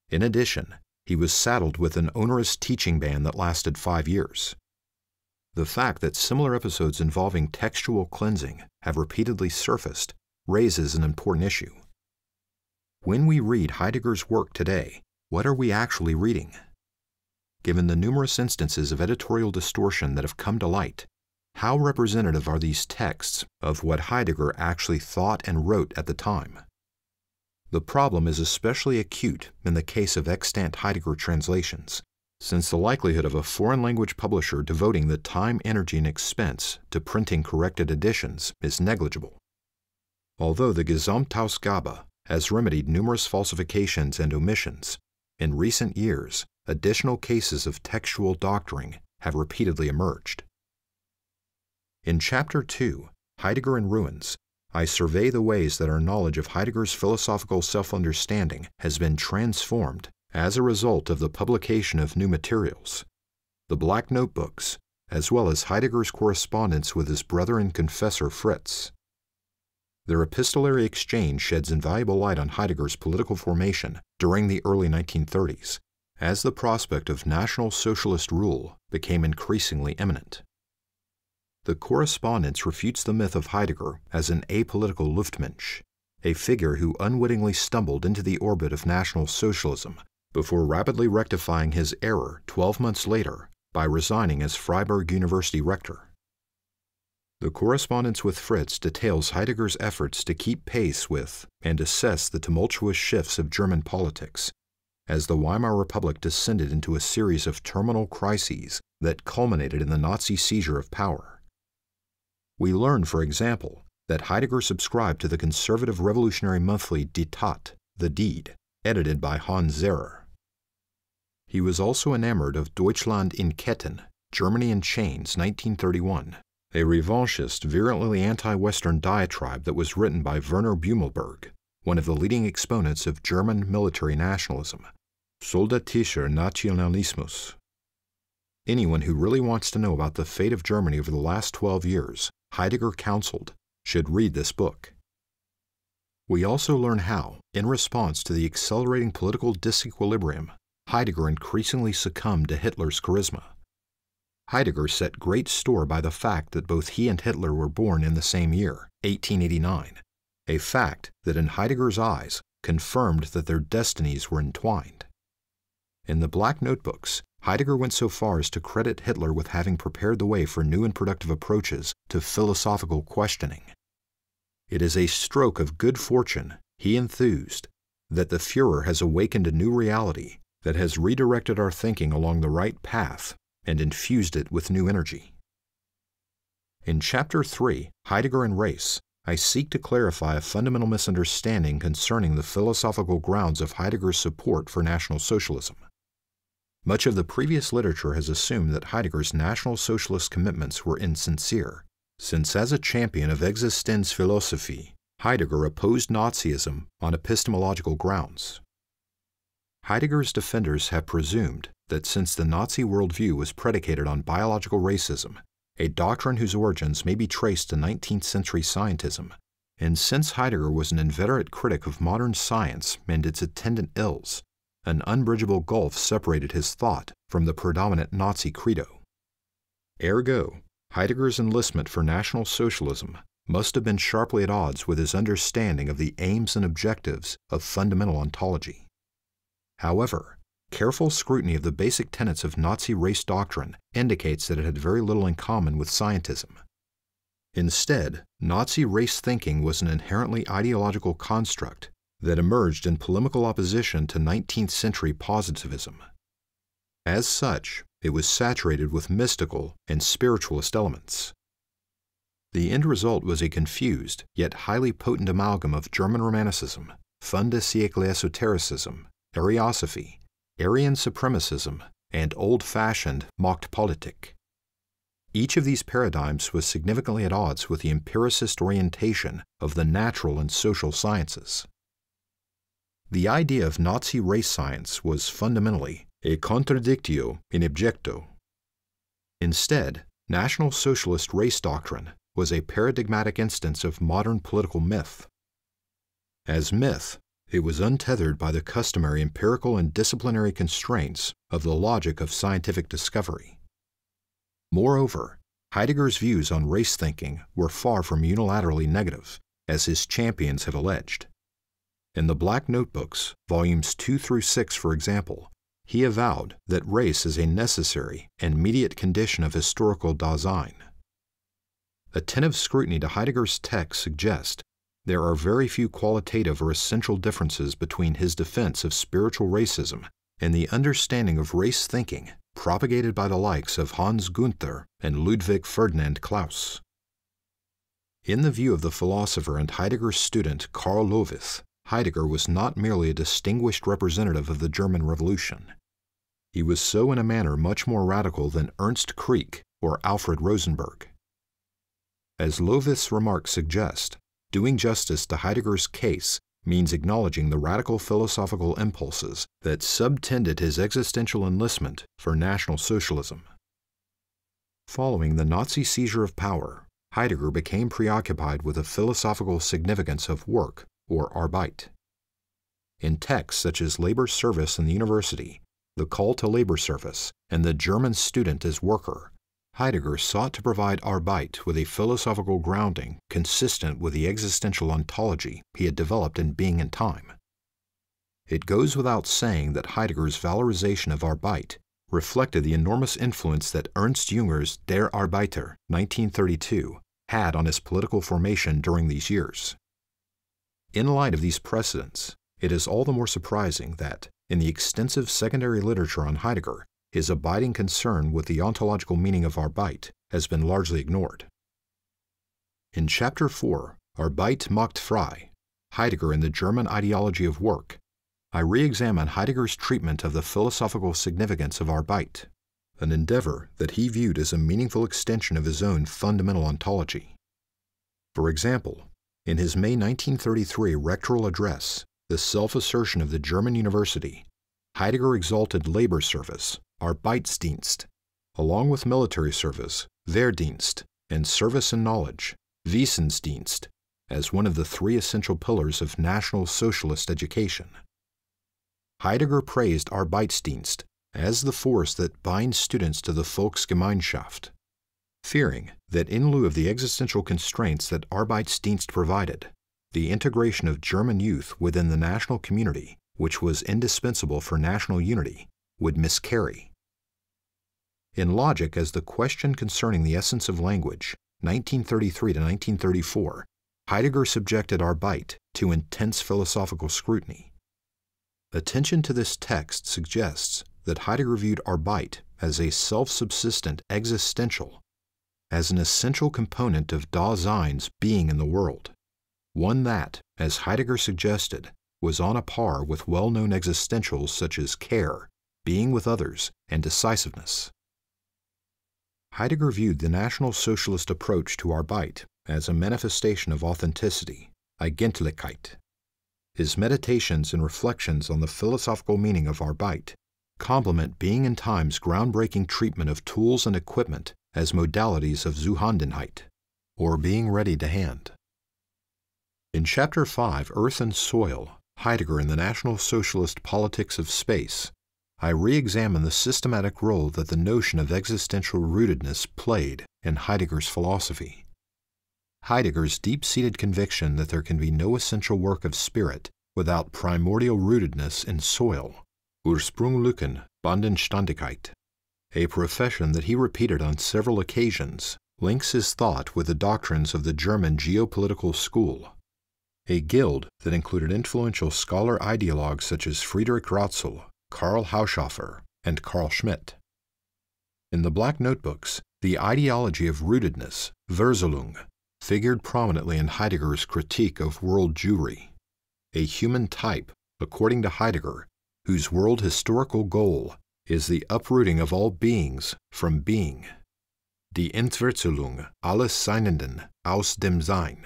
In addition, he was saddled with an onerous teaching ban that lasted five years. The fact that similar episodes involving textual cleansing have repeatedly surfaced raises an important issue. When we read Heidegger's work today, what are we actually reading? Given the numerous instances of editorial distortion that have come to light, how representative are these texts of what Heidegger actually thought and wrote at the time? The problem is especially acute in the case of extant Heidegger translations, since the likelihood of a foreign language publisher devoting the time, energy, and expense to printing corrected editions is negligible. Although the Gesamtausgabe has remedied numerous falsifications and omissions, in recent years, additional cases of textual doctoring have repeatedly emerged. In Chapter 2, Heidegger in Ruins, I survey the ways that our knowledge of Heidegger's philosophical self understanding has been transformed as a result of the publication of new materials. The Black Notebooks, as well as Heidegger's correspondence with his brother and confessor Fritz. Their epistolary exchange sheds invaluable light on Heidegger's political formation during the early 1930s, as the prospect of National Socialist rule became increasingly imminent. The correspondence refutes the myth of Heidegger as an apolitical Luftmensch, a figure who unwittingly stumbled into the orbit of National Socialism before rapidly rectifying his error 12 months later by resigning as Freiburg University rector. The correspondence with Fritz details Heidegger's efforts to keep pace with and assess the tumultuous shifts of German politics as the Weimar Republic descended into a series of terminal crises that culminated in the Nazi seizure of power. We learn, for example, that Heidegger subscribed to the conservative revolutionary monthly Die Tat, The Deed, edited by Hans Zehrer. He was also enamored of Deutschland in Ketten, Germany in Chains, 1931, a revanchist, virulently anti Western diatribe that was written by Werner Beumelburg, one of the leading exponents of German military nationalism, Soldatischer Nationalismus. Anyone who really wants to know about the fate of Germany over the last 12 years, Heidegger counseled, should read this book. We also learn how, in response to the accelerating political disequilibrium, Heidegger increasingly succumbed to Hitler's charisma. Heidegger set great store by the fact that both he and Hitler were born in the same year, 1889, a fact that in Heidegger's eyes confirmed that their destinies were entwined. In the Black Notebooks, Heidegger went so far as to credit Hitler with having prepared the way for new and productive approaches to philosophical questioning. It is a stroke of good fortune, he enthused, that the Fuhrer has awakened a new reality that has redirected our thinking along the right path and infused it with new energy. In Chapter 3, Heidegger and Race, I seek to clarify a fundamental misunderstanding concerning the philosophical grounds of Heidegger's support for National Socialism. Much of the previous literature has assumed that Heidegger's National Socialist commitments were insincere since as a champion of Existenzphilosophie, Heidegger opposed Nazism on epistemological grounds. Heidegger's defenders have presumed that since the Nazi worldview was predicated on biological racism, a doctrine whose origins may be traced to 19th century scientism, and since Heidegger was an inveterate critic of modern science and its attendant ills, an unbridgeable gulf separated his thought from the predominant Nazi credo. Ergo, Heidegger's enlistment for National Socialism must have been sharply at odds with his understanding of the aims and objectives of fundamental ontology. However, careful scrutiny of the basic tenets of Nazi race doctrine indicates that it had very little in common with scientism. Instead, Nazi race thinking was an inherently ideological construct that emerged in polemical opposition to 19th century positivism. As such, it was saturated with mystical and spiritualist elements. The end result was a confused, yet highly potent amalgam of German Romanticism, fin siècle esotericism, Ariosophy, Aryan supremacism, and old-fashioned Machtpolitik. Each of these paradigms was significantly at odds with the empiricist orientation of the natural and social sciences. The idea of Nazi race science was fundamentally a contradictio in objecto. Instead, National Socialist race doctrine was a paradigmatic instance of modern political myth. As myth, it was untethered by the customary empirical and disciplinary constraints of the logic of scientific discovery. Moreover, Heidegger's views on race thinking were far from unilaterally negative, as his champions have alleged. In the Black Notebooks, volumes 2 through 6, for example, he avowed that race is a necessary and mediate condition of historical Dasein. Attentive scrutiny to Heidegger's text suggests there are very few qualitative or essential differences between his defense of spiritual racism and the understanding of race thinking propagated by the likes of Hans Gunther and Ludwig Ferdinand Clauss. In the view of the philosopher and Heidegger's student Karl Loewith, Heidegger was not merely a distinguished representative of the German Revolution. He was so in a manner much more radical than Ernst Krieck or Alfred Rosenberg. As Loewith's remarks suggest, doing justice to Heidegger's case means acknowledging the radical philosophical impulses that subtended his existential enlistment for National Socialism. Following the Nazi seizure of power, Heidegger became preoccupied with the philosophical significance of work, or Arbeit. In texts such as Labor Service in the University, The Call to Labor Service, and The German Student as Worker, Heidegger sought to provide Arbeit with a philosophical grounding consistent with the existential ontology he had developed in Being and Time. It goes without saying that Heidegger's valorization of Arbeit reflected the enormous influence that Ernst Junger's Der Arbeiter, 1932, had on his political formation during these years. In light of these precedents, it is all the more surprising that, in the extensive secondary literature on Heidegger, his abiding concern with the ontological meaning of Arbeit has been largely ignored. In Chapter 4, Arbeit macht frei, Heidegger and the German Ideology of Work, I re examine Heidegger's treatment of the philosophical significance of Arbeit, an endeavor that he viewed as a meaningful extension of his own fundamental ontology. For example, in his May 1933 rectoral address, The Self Assertion of the German University, Heidegger exalted labor service Arbeitsdienst, along with military service, Wehrdienst, and service and knowledge, Wissensdienst, as one of the three essential pillars of National Socialist education. Heidegger praised Arbeitsdienst as the force that binds students to the Volksgemeinschaft, fearing that in lieu of the existential constraints that Arbeitsdienst provided, the integration of German youth within the national community, which was indispensable for national unity, would miscarry. In Logic as the Question Concerning the Essence of Language, 1933 to 1934, Heidegger subjected Arbeit to intense philosophical scrutiny. Attention to this text suggests that Heidegger viewed Arbeit as a self-subsistent existential, as an essential component of Dasein's being in the world, one that, as Heidegger suggested, was on a par with well-known existentials such as care, being with others, and decisiveness. Heidegger viewed the National Socialist approach to Arbeit as a manifestation of authenticity, Eigentlichkeit. His meditations and reflections on the philosophical meaning of Arbeit complement Being and Time's groundbreaking treatment of tools and equipment as modalities of Zuhandenheit, or being ready to hand. In Chapter 5, Earth and Soil, Heidegger and the National Socialist Politics of Space, I re examine the systematic role that the notion of existential rootedness played in Heidegger's philosophy. Heidegger's deep seated conviction that there can be no essential work of spirit without primordial rootedness in soil, Ursprunglichen Bodenständigkeit, a profession that he repeated on several occasions, links his thought with the doctrines of the German geopolitical school, a guild that included influential scholar ideologues such as Friedrich Ratzel, Karl Haushofer, and Carl Schmitt. In the Black Notebooks, the ideology of rootedness, Versetzung, figured prominently in Heidegger's critique of world Jewry, a human type, according to Heidegger, whose world historical goal is the uprooting of all beings from being, die Entwurzelung alles Seienden aus dem Sein.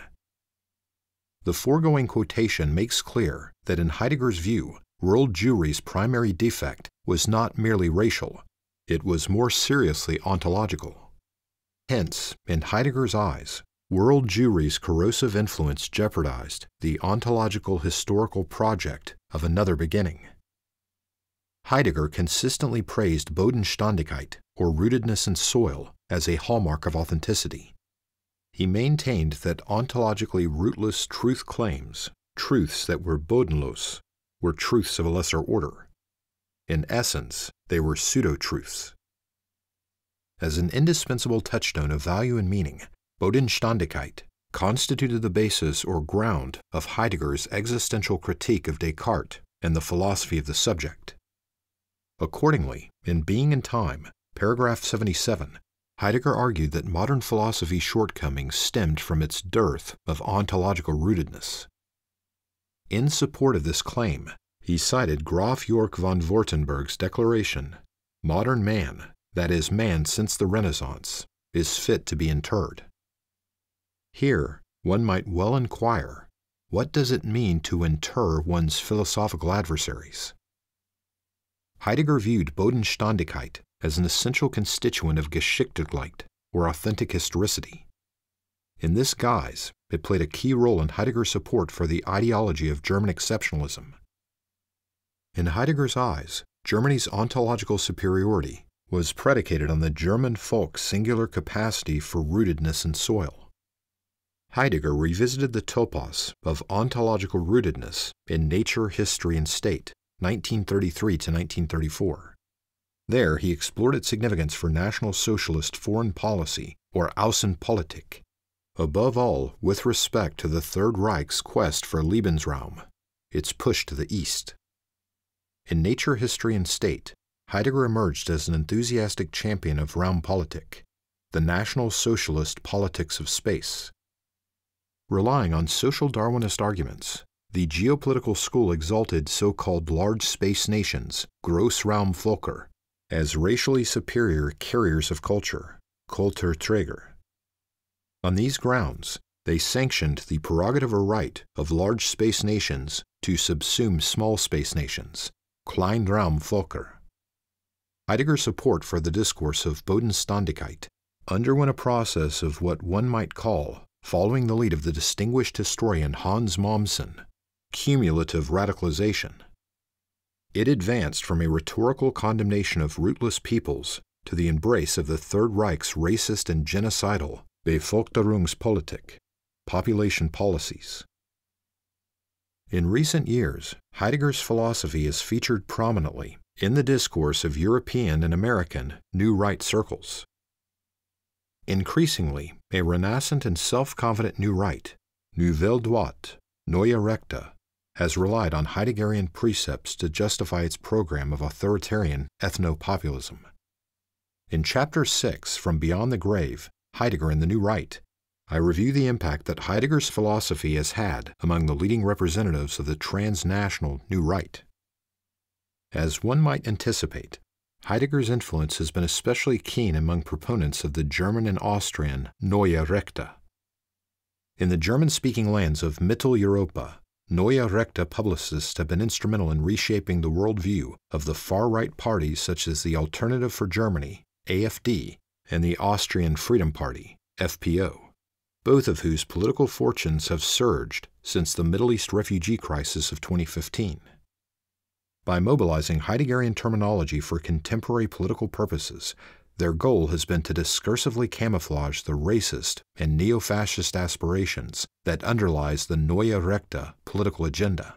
The foregoing quotation makes clear that in Heidegger's view, world Jewry's primary defect was not merely racial, it was more seriously ontological. Hence, in Heidegger's eyes, world Jewry's corrosive influence jeopardized the ontological historical project of another beginning. Heidegger consistently praised Bodenständigkeit, or rootedness in soil, as a hallmark of authenticity. He maintained that ontologically rootless truth claims, truths that were bodenlos, were truths of a lesser order. In essence, they were pseudo truths. As an indispensable touchstone of value and meaning, Bodenständigkeit constituted the basis or ground of Heidegger's existential critique of Descartes and the philosophy of the subject. Accordingly, in Being and Time, paragraph 77, Heidegger argued that modern philosophy's shortcomings stemmed from its dearth of ontological rootedness. In support of this claim, he cited Graf Yorck von Wartenberg's declaration Modern man, that is, man since the Renaissance, is fit to be interred. Here, one might well inquire what does it mean to inter one's philosophical adversaries? Heidegger viewed Bodenständigkeit as an essential constituent of Geschichtlichkeit, or authentic historicity. In this guise, it played a key role in Heidegger's support for the ideology of German exceptionalism. In Heidegger's eyes, Germany's ontological superiority was predicated on the German folk's singular capacity for rootedness in soil. Heidegger revisited the topos of ontological rootedness in Nature, History, and State, 1933 to 1934. There, he explored its significance for National Socialist foreign policy, or Außenpolitik, above all with respect to the Third Reich's quest for Lebensraum, its push to the east. In Nature, History, and State, Heidegger emerged as an enthusiastic champion of Raumpolitik, the National Socialist politics of space. Relying on social Darwinist arguments, the geopolitical school exalted so called large space nations, Großraumvölker, as racially superior carriers of culture, Kulturträger. On these grounds, they sanctioned the prerogative or right of large space nations to subsume small space nations, Kleinraumvölker. Heidegger's support for the discourse of Bodenständigkeit underwent a process of what one might call, following the lead of the distinguished historian Hans Mommsen, cumulative radicalization. It advanced from a rhetorical condemnation of rootless peoples to the embrace of the Third Reich's racist and genocidal Bevölkerungspolitik, population policies. In recent years, Heidegger's philosophy is featured prominently in the discourse of European and American New Right circles. Increasingly, a renascent and self confident New Right, Nouvelle Droite, Neue Rechte, has relied on Heideggerian precepts to justify its program of authoritarian ethno-populism. In Chapter 6, From Beyond the Grave, Heidegger and the New Right, I review the impact that Heidegger's philosophy has had among the leading representatives of the transnational New Right. As one might anticipate, Heidegger's influence has been especially keen among proponents of the German and Austrian Neue Rechte. In the German speaking lands of Mitteleuropa, Neue Rechte publicists have been instrumental in reshaping the worldview of the far right parties such as the Alternative for Germany, AFD, and the Austrian Freedom Party, FPO, both of whose political fortunes have surged since the Middle East refugee crisis of 2015. By mobilizing Heideggerian terminology for contemporary political purposes, their goal has been to discursively camouflage the racist and neo fascist aspirations that underlies the Neue Rechte political agenda.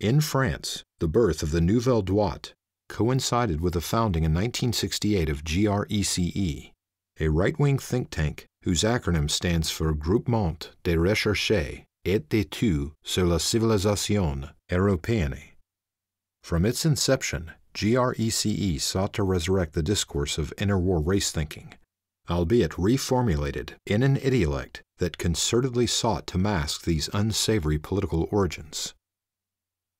In France, the birth of the Nouvelle Droite coincided with the founding in 1968 of GRECE, a right wing think tank whose acronym stands for Groupement de Recherche et d'études sur la civilisation européenne. From its inception, GRECE sought to resurrect the discourse of interwar race thinking, albeit reformulated in an idiolect that concertedly sought to mask these unsavory political origins.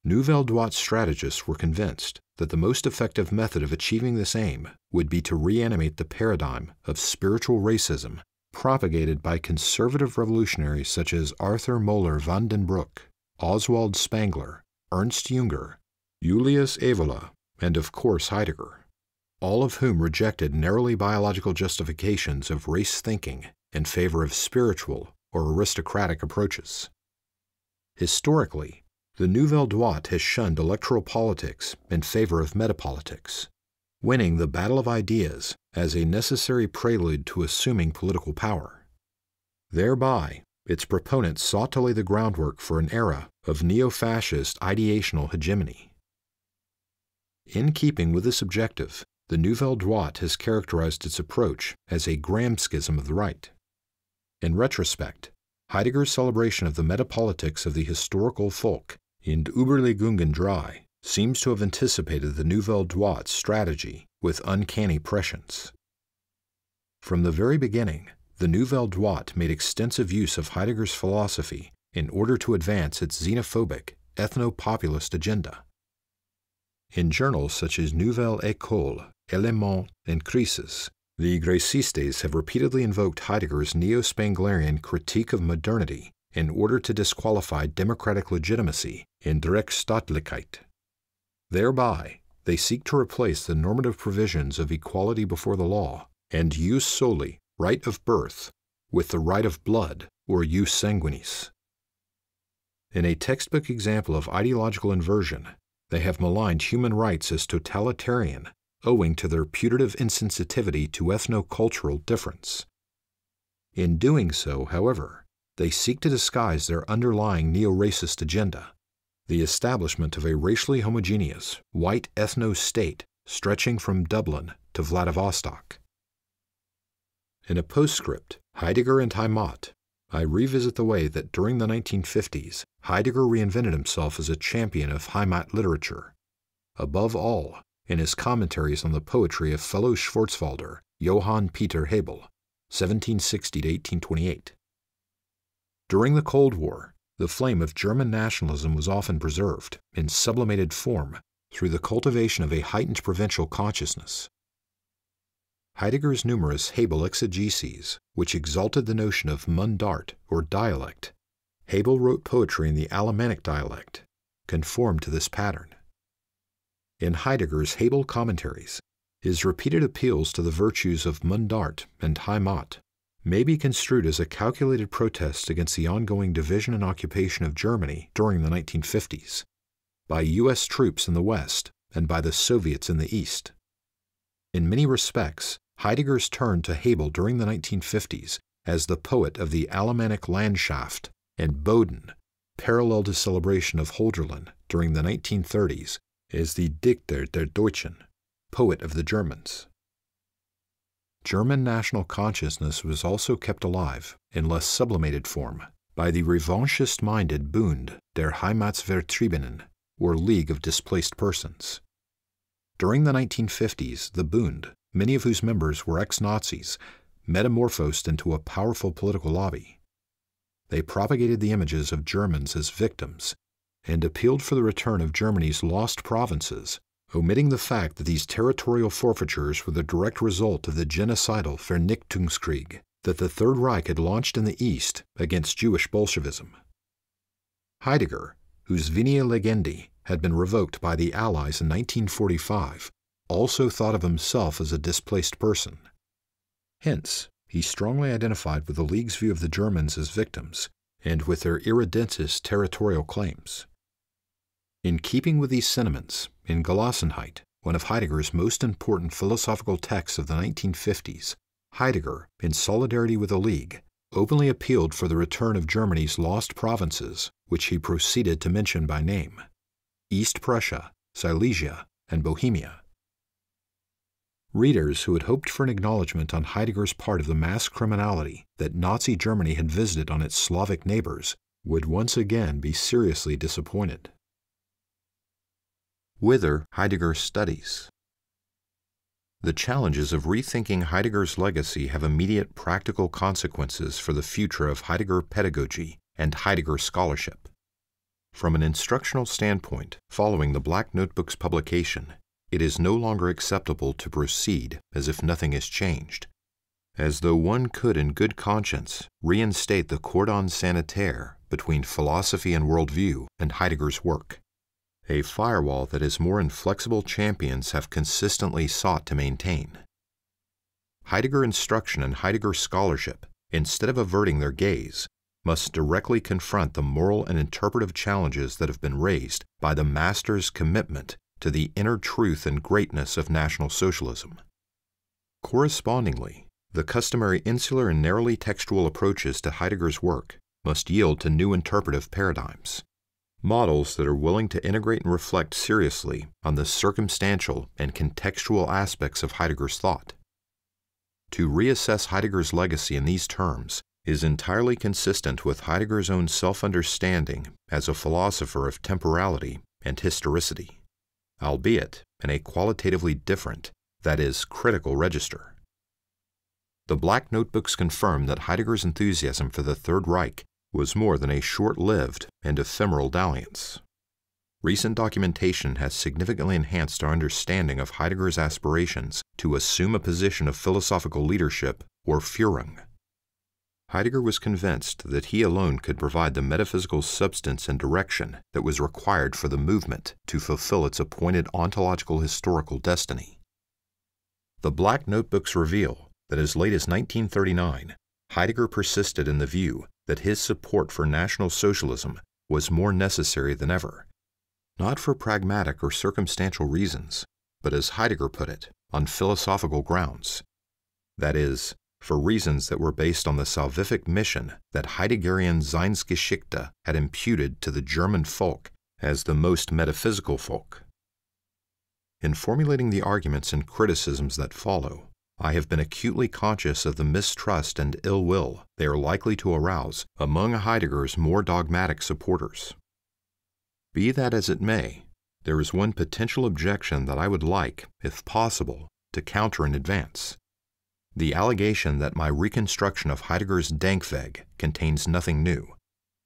Nouvelle Droite strategists were convinced that the most effective method of achieving this aim would be to reanimate the paradigm of spiritual racism propagated by conservative revolutionaries such as Arthur Moeller van den Bruck, Oswald Spengler, Ernst Junger, Julius Evola, and of course Heidegger, all of whom rejected narrowly biological justifications of race thinking in favor of spiritual or aristocratic approaches. Historically, the Nouvelle Droite has shunned electoral politics in favor of metapolitics, winning the battle of ideas as a necessary prelude to assuming political power. Thereby, its proponents sought to lay the groundwork for an era of neo fascist ideational hegemony. In keeping with this objective, the Nouvelle Droite has characterized its approach as a Gramscism of the right. In retrospect, Heidegger's celebration of the metapolitics of the historical folk in Überlegungen drei seems to have anticipated the Nouvelle Droite's strategy with uncanny prescience. From the very beginning, the Nouvelle Droite made extensive use of Heidegger's philosophy in order to advance its xenophobic, ethno-populist agenda. In journals such as Nouvelle École, Éléments, and Krisis, the Grécistes have repeatedly invoked Heidegger's neo-Spenglerian critique of modernity in order to disqualify democratic legitimacy in Rechtsstaatlichkeit. Thereby, they seek to replace the normative provisions of equality before the law and jus soli, right of birth, with the right of blood, or jus sanguinis. In a textbook example of ideological inversion, they have maligned human rights as totalitarian, owing to their putative insensitivity to ethno-cultural difference. In doing so, however, they seek to disguise their underlying neo-racist agenda, the establishment of a racially homogeneous, white ethno-state stretching from Dublin to Vladivostok. In a postscript, Heidegger and Heimat I revisit the way that during the 1950s, Heidegger reinvented himself as a champion of Heimat literature. Above all, in his commentaries on the poetry of fellow Schwarzwalder, Johann Peter Hebel, 1760 to 1828. During the Cold War, the flame of German nationalism was often preserved, in sublimated form, through the cultivation of a heightened provincial consciousness. Heidegger's numerous Hebel exegeses, which exalted the notion of Mundart or dialect, Hebel wrote poetry in the Alemannic dialect, conformed to this pattern. In Heidegger's Hebel commentaries, his repeated appeals to the virtues of Mundart and Heimat may be construed as a calculated protest against the ongoing division and occupation of Germany during the 1950s by U.S. troops in the West and by the Soviets in the East. In many respects, Heidegger's turn to Hebel during the 1950s as the poet of the Alemannic Landschaft and Boden, parallel to celebration of Hölderlin during the 1930s as the Dichter der Deutschen, poet of the Germans. German national consciousness was also kept alive, in less sublimated form, by the revanchist minded Bund der Heimatsvertriebenen, or League of Displaced Persons. During the 1950s, the Bund many of whose members were ex Nazis, metamorphosed into a powerful political lobby. They propagated the images of Germans as victims and appealed for the return of Germany's lost provinces, omitting the fact that these territorial forfeitures were the direct result of the genocidal Vernichtungskrieg that the Third Reich had launched in the East against Jewish Bolshevism. Heidegger, whose Venia Legendi had been revoked by the Allies in 1945, also thought of himself as a displaced person. Hence, he strongly identified with the League's view of the Germans as victims and with their irredentist territorial claims. In keeping with these sentiments, in Gelassenheit, one of Heidegger's most important philosophical texts of the 1950s, Heidegger, in solidarity with the League, openly appealed for the return of Germany's lost provinces, which he proceeded to mention by name East Prussia, Silesia, and Bohemia. Readers who had hoped for an acknowledgement on Heidegger's part of the mass criminality that Nazi Germany had visited on its Slavic neighbors would once again be seriously disappointed. Whither Heidegger studies. The challenges of rethinking Heidegger's legacy have immediate practical consequences for the future of Heidegger pedagogy and Heidegger scholarship. From an instructional standpoint, following the Black Notebook's publication, it is no longer acceptable to proceed as if nothing has changed, as though one could in good conscience reinstate the cordon sanitaire between philosophy and worldview and Heidegger's work a firewall that his more inflexible champions have consistently sought to maintain. Heidegger instruction and Heidegger scholarship, instead of averting their gaze, must directly confront the moral and interpretive challenges that have been raised by the master's commitment to the inner truth and greatness of National Socialism. Correspondingly, the customary insular and narrowly textual approaches to Heidegger's work must yield to new interpretive paradigms models that are willing to integrate and reflect seriously on the circumstantial and contextual aspects of Heidegger's thought. To reassess Heidegger's legacy in these terms is entirely consistent with Heidegger's own self understanding as a philosopher of temporality and historicity, albeit in a qualitatively different, that is, critical register. The Black Notebooks confirm that Heidegger's enthusiasm for the Third Reich was more than a short lived and ephemeral dalliance. Recent documentation has significantly enhanced our understanding of Heidegger's aspirations to assume a position of philosophical leadership or Führung. Heidegger was convinced that he alone could provide the metaphysical substance and direction that was required for the movement to fulfill its appointed ontological historical destiny. The Black Notebooks reveal that as late as 1939, Heidegger persisted in the view that his support for National Socialism was more necessary than ever, not for pragmatic or circumstantial reasons, but as Heidegger put it, on philosophical grounds. That is, for reasons that were based on the salvific mission that Heideggerian Seinsgeschichte had imputed to the German folk as the most metaphysical folk. In formulating the arguments and criticisms that follow, I have been acutely conscious of the mistrust and ill will they are likely to arouse among Heidegger's more dogmatic supporters. Be that as it may, there is one potential objection that I would like, if possible, to counter in advance. The allegation that my reconstruction of Heidegger's Denkweg contains nothing new,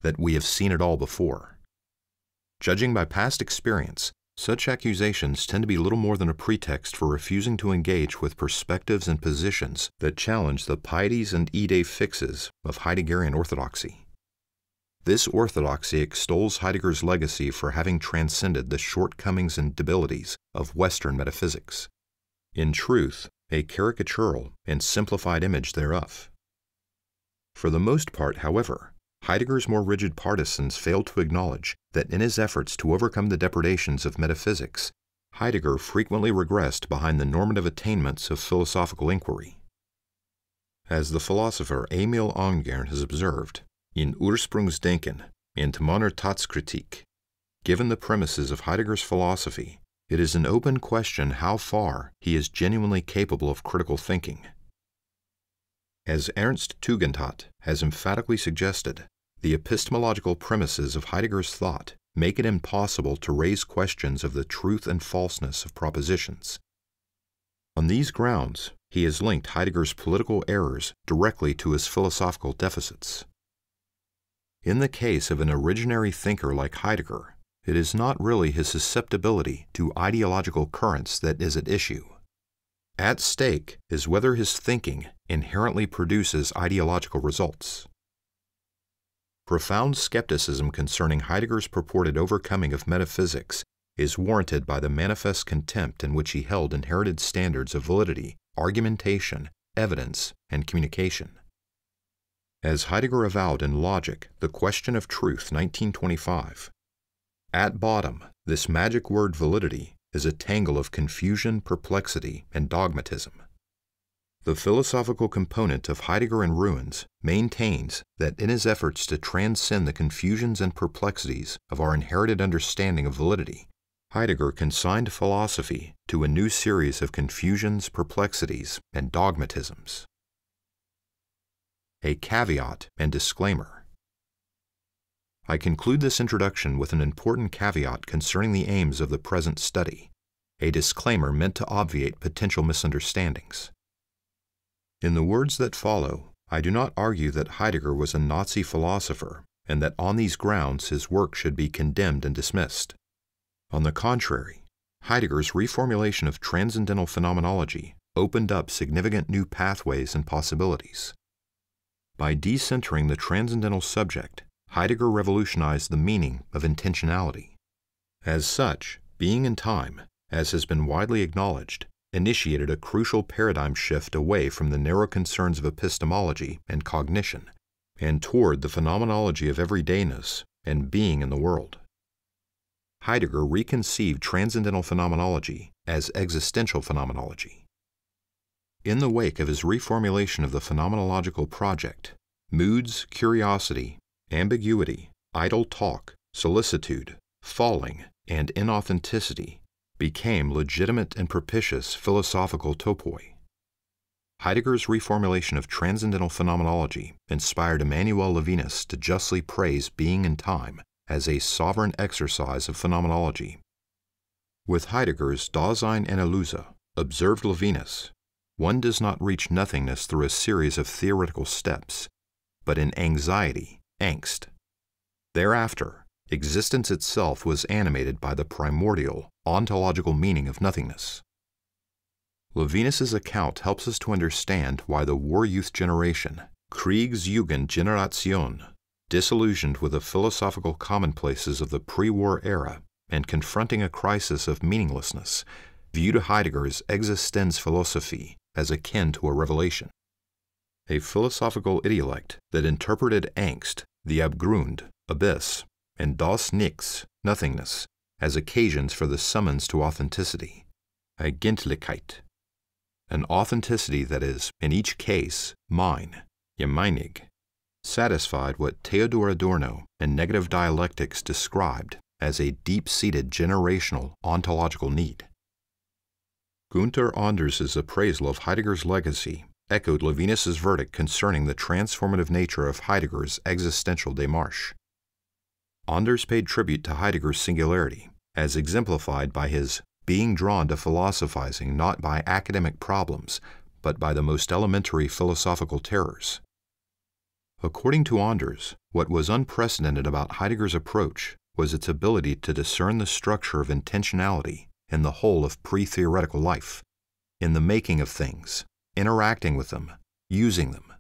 that we have seen it all before. Judging by past experience, such accusations tend to be little more than a pretext for refusing to engage with perspectives and positions that challenge the pieties and idee fixes of Heideggerian orthodoxy. This orthodoxy extols Heidegger's legacy for having transcended the shortcomings and debilities of Western metaphysics. In truth, a caricatural and simplified image thereof. For the most part, however, Heidegger's more rigid partisans failed to acknowledge that in his efforts to overcome the depredations of metaphysics, Heidegger frequently regressed behind the normative attainments of philosophical inquiry. As the philosopher Emil Angehrn has observed, in Ursprungsdenken and Modernitätskritik, given the premises of Heidegger's philosophy, it is an open question how far he is genuinely capable of critical thinking. As Ernst Tugendhat has emphatically suggested, the epistemological premises of Heidegger's thought make it impossible to raise questions of the truth and falseness of propositions. On these grounds, he has linked Heidegger's political errors directly to his philosophical deficits. In the case of an originary thinker like Heidegger, it is not really his susceptibility to ideological currents that is at issue. At stake is whether his thinking inherently produces ideological results. Profound skepticism concerning Heidegger's purported overcoming of metaphysics is warranted by the manifest contempt in which he held inherited standards of validity, argumentation, evidence, and communication. As Heidegger avowed in Logic, The Question of Truth, 1925, at bottom, this magic word validity is a tangle of confusion, perplexity, and dogmatism. The philosophical component of Heidegger in Ruins maintains that in his efforts to transcend the confusions and perplexities of our inherited understanding of validity, Heidegger consigned philosophy to a new series of confusions, perplexities, and dogmatisms. A caveat and disclaimer. I conclude this introduction with an important caveat concerning the aims of the present study, a disclaimer meant to obviate potential misunderstandings. In the words that follow, I do not argue that Heidegger was a Nazi philosopher and that on these grounds his work should be condemned and dismissed. On the contrary, Heidegger's reformulation of transcendental phenomenology opened up significant new pathways and possibilities. By decentering the transcendental subject, Heidegger revolutionized the meaning of intentionality. As such, being in time, as has been widely acknowledged, initiated a crucial paradigm shift away from the narrow concerns of epistemology and cognition and toward the phenomenology of everydayness and being in the world. Heidegger reconceived transcendental phenomenology as existential phenomenology. In the wake of his reformulation of the phenomenological project, moods, curiosity, ambiguity, idle talk, solicitude, falling, and inauthenticity became legitimate and propitious philosophical topoi. Heidegger's reformulation of transcendental phenomenology inspired Emmanuel Levinas to justly praise being and time as a sovereign exercise of phenomenology. With Heidegger's Dasein and Daseinanalyse, observed Levinas, one does not reach nothingness through a series of theoretical steps, but in anxiety, angst. Thereafter, existence itself was animated by the primordial, ontological meaning of nothingness. Levinas's account helps us to understand why the war youth generation, Kriegsjugendgeneration, disillusioned with the philosophical commonplaces of the pre war era and confronting a crisis of meaninglessness, viewed Heidegger's Existenzphilosophie as akin to a revelation. A philosophical idiolect that interpreted angst, the Abgrund, abyss, and das Nichts, nothingness, as occasions for the summons to authenticity, Eigentlichkeit, an authenticity that is, in each case, mine, jemeinig, satisfied what Theodor Adorno and negative dialectics described as a deep seated generational ontological need. Günther Anders's appraisal of Heidegger's legacy echoed Levinas's verdict concerning the transformative nature of Heidegger's existential démarche. Anders paid tribute to Heidegger's singularity, as exemplified by his being drawn to philosophizing not by academic problems, but by the most elementary philosophical terrors. According to Anders, what was unprecedented about Heidegger's approach was its ability to discern the structure of intentionality in the whole of pre theoretical life, in the making of things, interacting with them, using them.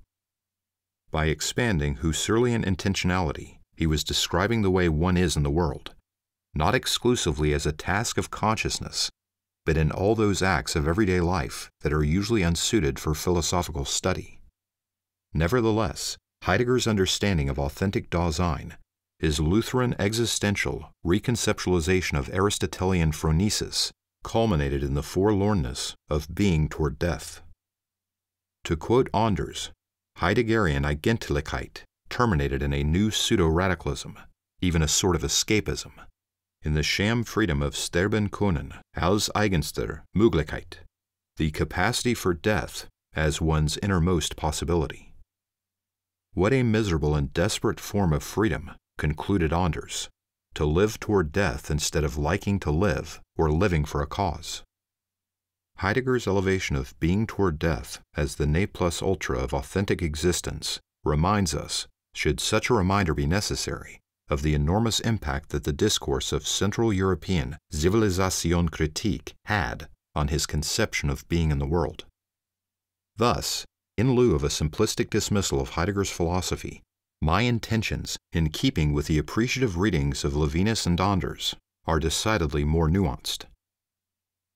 By expanding Husserlian intentionality, he was describing the way one is in the world, not exclusively as a task of consciousness, but in all those acts of everyday life that are usually unsuited for philosophical study. Nevertheless, Heidegger's understanding of authentic Dasein, his Lutheran existential reconceptualization of Aristotelian phronesis, culminated in the forlornness of being toward death. To quote Anders, Heideggerian Eigentlichkeit terminated in a new pseudo radicalism, even a sort of escapism, in the sham freedom of Sterben können als eigenster Möglichkeit, the capacity for death as one's innermost possibility. What a miserable and desperate form of freedom, concluded Anders, to live toward death instead of liking to live or living for a cause. Heidegger's elevation of being toward death as the ne plus ultra of authentic existence reminds us, should such a reminder be necessary, of the enormous impact that the discourse of Central European Zivilisationskritik had on his conception of being in the world. Thus, in lieu of a simplistic dismissal of Heidegger's philosophy, my intentions, in keeping with the appreciative readings of Levinas and Anders, are decidedly more nuanced.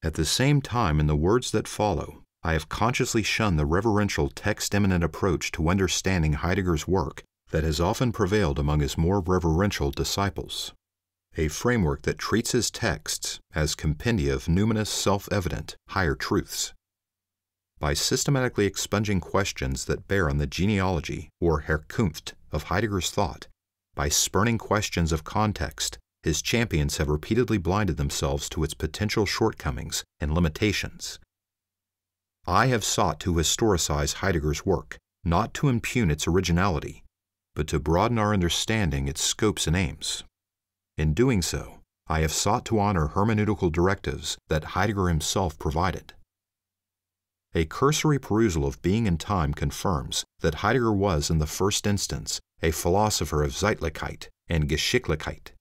At the same time, in the words that follow, I have consciously shunned the reverential text immanent approach to understanding Heidegger's work that has often prevailed among his more reverential disciples. a framework that treats his texts as compendia of numinous self evident higher truths. By systematically expunging questions that bear on the genealogy or Herkunft of Heidegger's thought, by spurning questions of context, his champions have repeatedly blinded themselves to its potential shortcomings and limitations. I have sought to historicize Heidegger's work, not to impugn its originality, but to broaden our understanding its scopes and aims. In doing so, I have sought to honor hermeneutical directives that Heidegger himself provided. A cursory perusal of Being and Time confirms that Heidegger was, in the first instance, a philosopher of Zeitlichkeit and Geschichtlichkeit,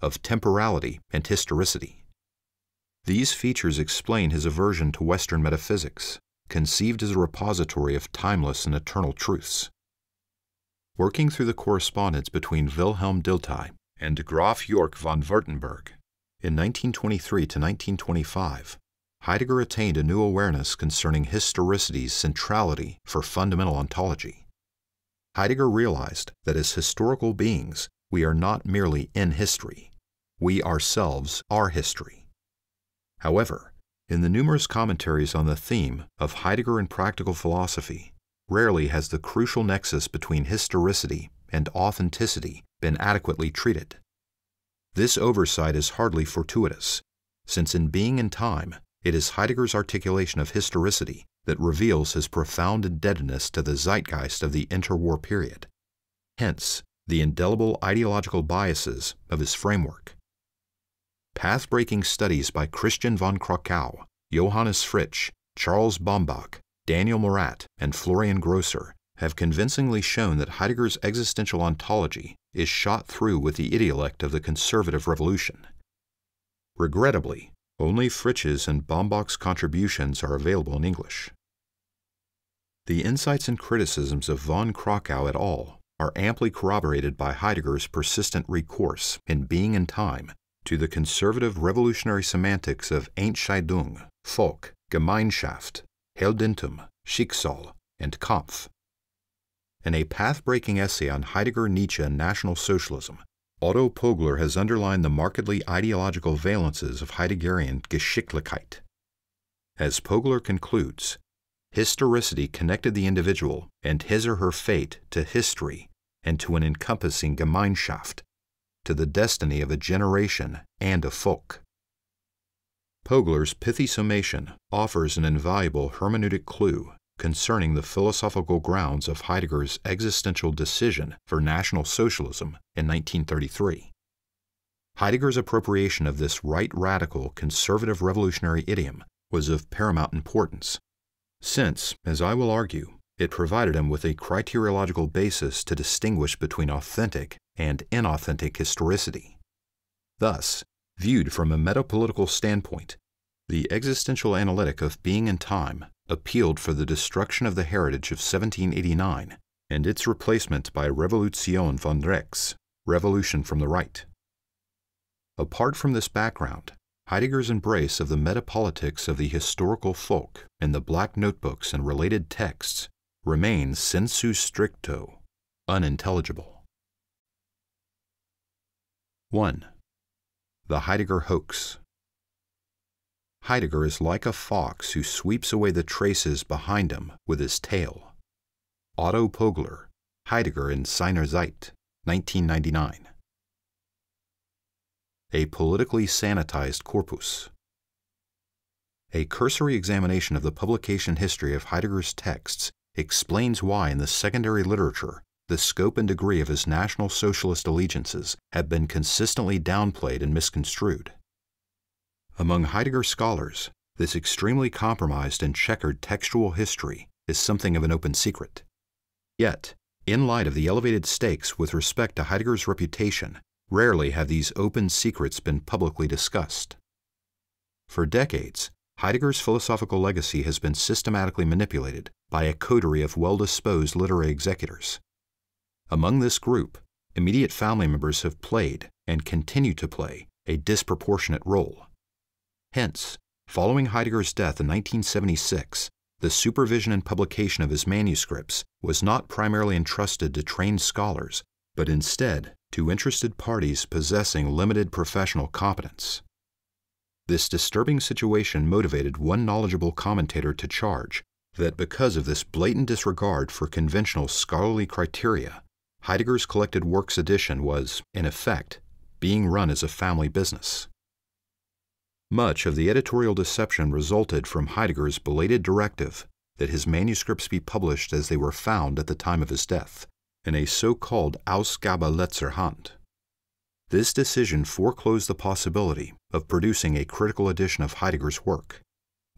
of temporality and historicity. These features explain his aversion to Western metaphysics, conceived as a repository of timeless and eternal truths. Working through the correspondence between Wilhelm Dilthey and Graf Yorck von Wartenburg. In 1923 to 1925, Heidegger attained a new awareness concerning historicity's centrality for fundamental ontology. Heidegger realized that as historical beings, we are not merely in history. We ourselves are history. However, in the numerous commentaries on the theme of Heidegger and practical philosophy, rarely has the crucial nexus between historicity and authenticity been adequately treated. This oversight is hardly fortuitous, since in Being and Time, it is Heidegger's articulation of historicity that reveals his profound indebtedness to the zeitgeist of the interwar period. Hence, the indelible ideological biases of his framework. Path-breaking studies by Christian von Krockow, Johannes Fritsche, Charles Bambach, Daniel Morat, and Florian Grosser have convincingly shown that Heidegger's existential ontology is shot through with the idiolect of the conservative revolution. Regrettably, only Fritsche's and Bambach's contributions are available in English. The insights and criticisms of von Krockow et al. are amply corroborated by Heidegger's persistent recourse in Being and Time to the conservative revolutionary semantics of Entscheidung, Volk, Gemeinschaft, Heldentum, Schicksal, and Kampf. In a path-breaking essay on Heidegger, Nietzsche, and National Socialism, Otto Pöggeler has underlined the markedly ideological valences of Heideggerian Geschichtlichkeit. As Pöggeler concludes, historicity connected the individual and his or her fate to history and to an encompassing Gemeinschaft, to the destiny of a generation and a folk. Pöggeler's pithy summation offers an invaluable hermeneutic clue concerning the philosophical grounds of Heidegger's existential decision for National Socialism in 1933. Heidegger's appropriation of this right radical conservative revolutionary idiom was of paramount importance, since, as I will argue, it provided him with a criteriological basis to distinguish between authentic and inauthentic historicity. Thus, viewed from a metapolitical standpoint, the existential analytic of being and time appealed for the destruction of the heritage of 1789 and its replacement by Revolution von Rechts, revolution from the right. Apart from this background, Heidegger's embrace of the metapolitics of the historical folk in the black notebooks and related texts remains sensu stricto unintelligible. 1. The Heidegger Hoax Heidegger is like a fox who sweeps away the traces behind him with his tail. Otto Pöggeler, Heidegger in Seiner Zeit, 1999. A politically sanitized corpus. A cursory examination of the publication history of Heidegger's texts explains why in the secondary literature the scope and degree of his National Socialist allegiances have been consistently downplayed and misconstrued. Among Heidegger scholars, this extremely compromised and checkered textual history is something of an open secret. Yet, in light of the elevated stakes with respect to Heidegger's reputation, rarely have these open secrets been publicly discussed. For decades, Heidegger's philosophical legacy has been systematically manipulated by a coterie of well-disposed literary executors. Among this group, immediate family members have played, and continue to play, a disproportionate role. Hence, following Heidegger's death in 1976, the supervision and publication of his manuscripts was not primarily entrusted to trained scholars, but instead to interested parties possessing limited professional competence. This disturbing situation motivated one knowledgeable commentator to charge that because of this blatant disregard for conventional scholarly criteria, Heidegger's collected works edition was, in effect, being run as a family business. Much of the editorial deception resulted from Heidegger's belated directive that his manuscripts be published as they were found at the time of his death, in a so called Ausgabe letzter Hand. This decision foreclosed the possibility of producing a critical edition of Heidegger's work,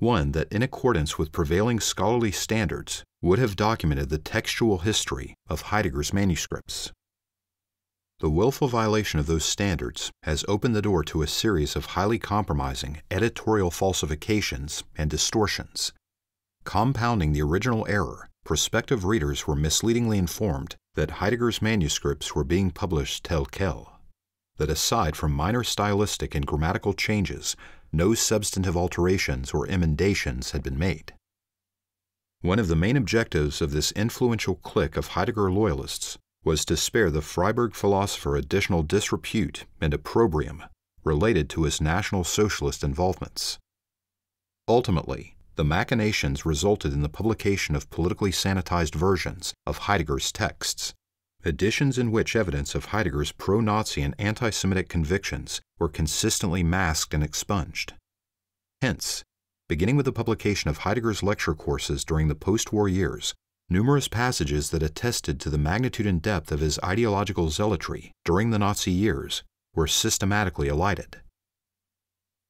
one that, in accordance with prevailing scholarly standards, would have documented the textual history of Heidegger's manuscripts. The willful violation of those standards has opened the door to a series of highly compromising editorial falsifications and distortions. Compounding the original error, prospective readers were misleadingly informed that Heidegger's manuscripts were being published tel quel, that aside from minor stylistic and grammatical changes, no substantive alterations or emendations had been made. One of the main objectives of this influential clique of Heidegger loyalists was to spare the Freiburg philosopher additional disrepute and opprobrium related to his National Socialist involvements. Ultimately, the machinations resulted in the publication of politically sanitized versions of Heidegger's texts, editions in which evidence of Heidegger's pro Nazi and anti Semitic convictions were consistently masked and expunged. Hence, beginning with the publication of Heidegger's lecture courses during the post war years, numerous passages that attested to the magnitude and depth of his ideological zealotry during the Nazi years were systematically elided.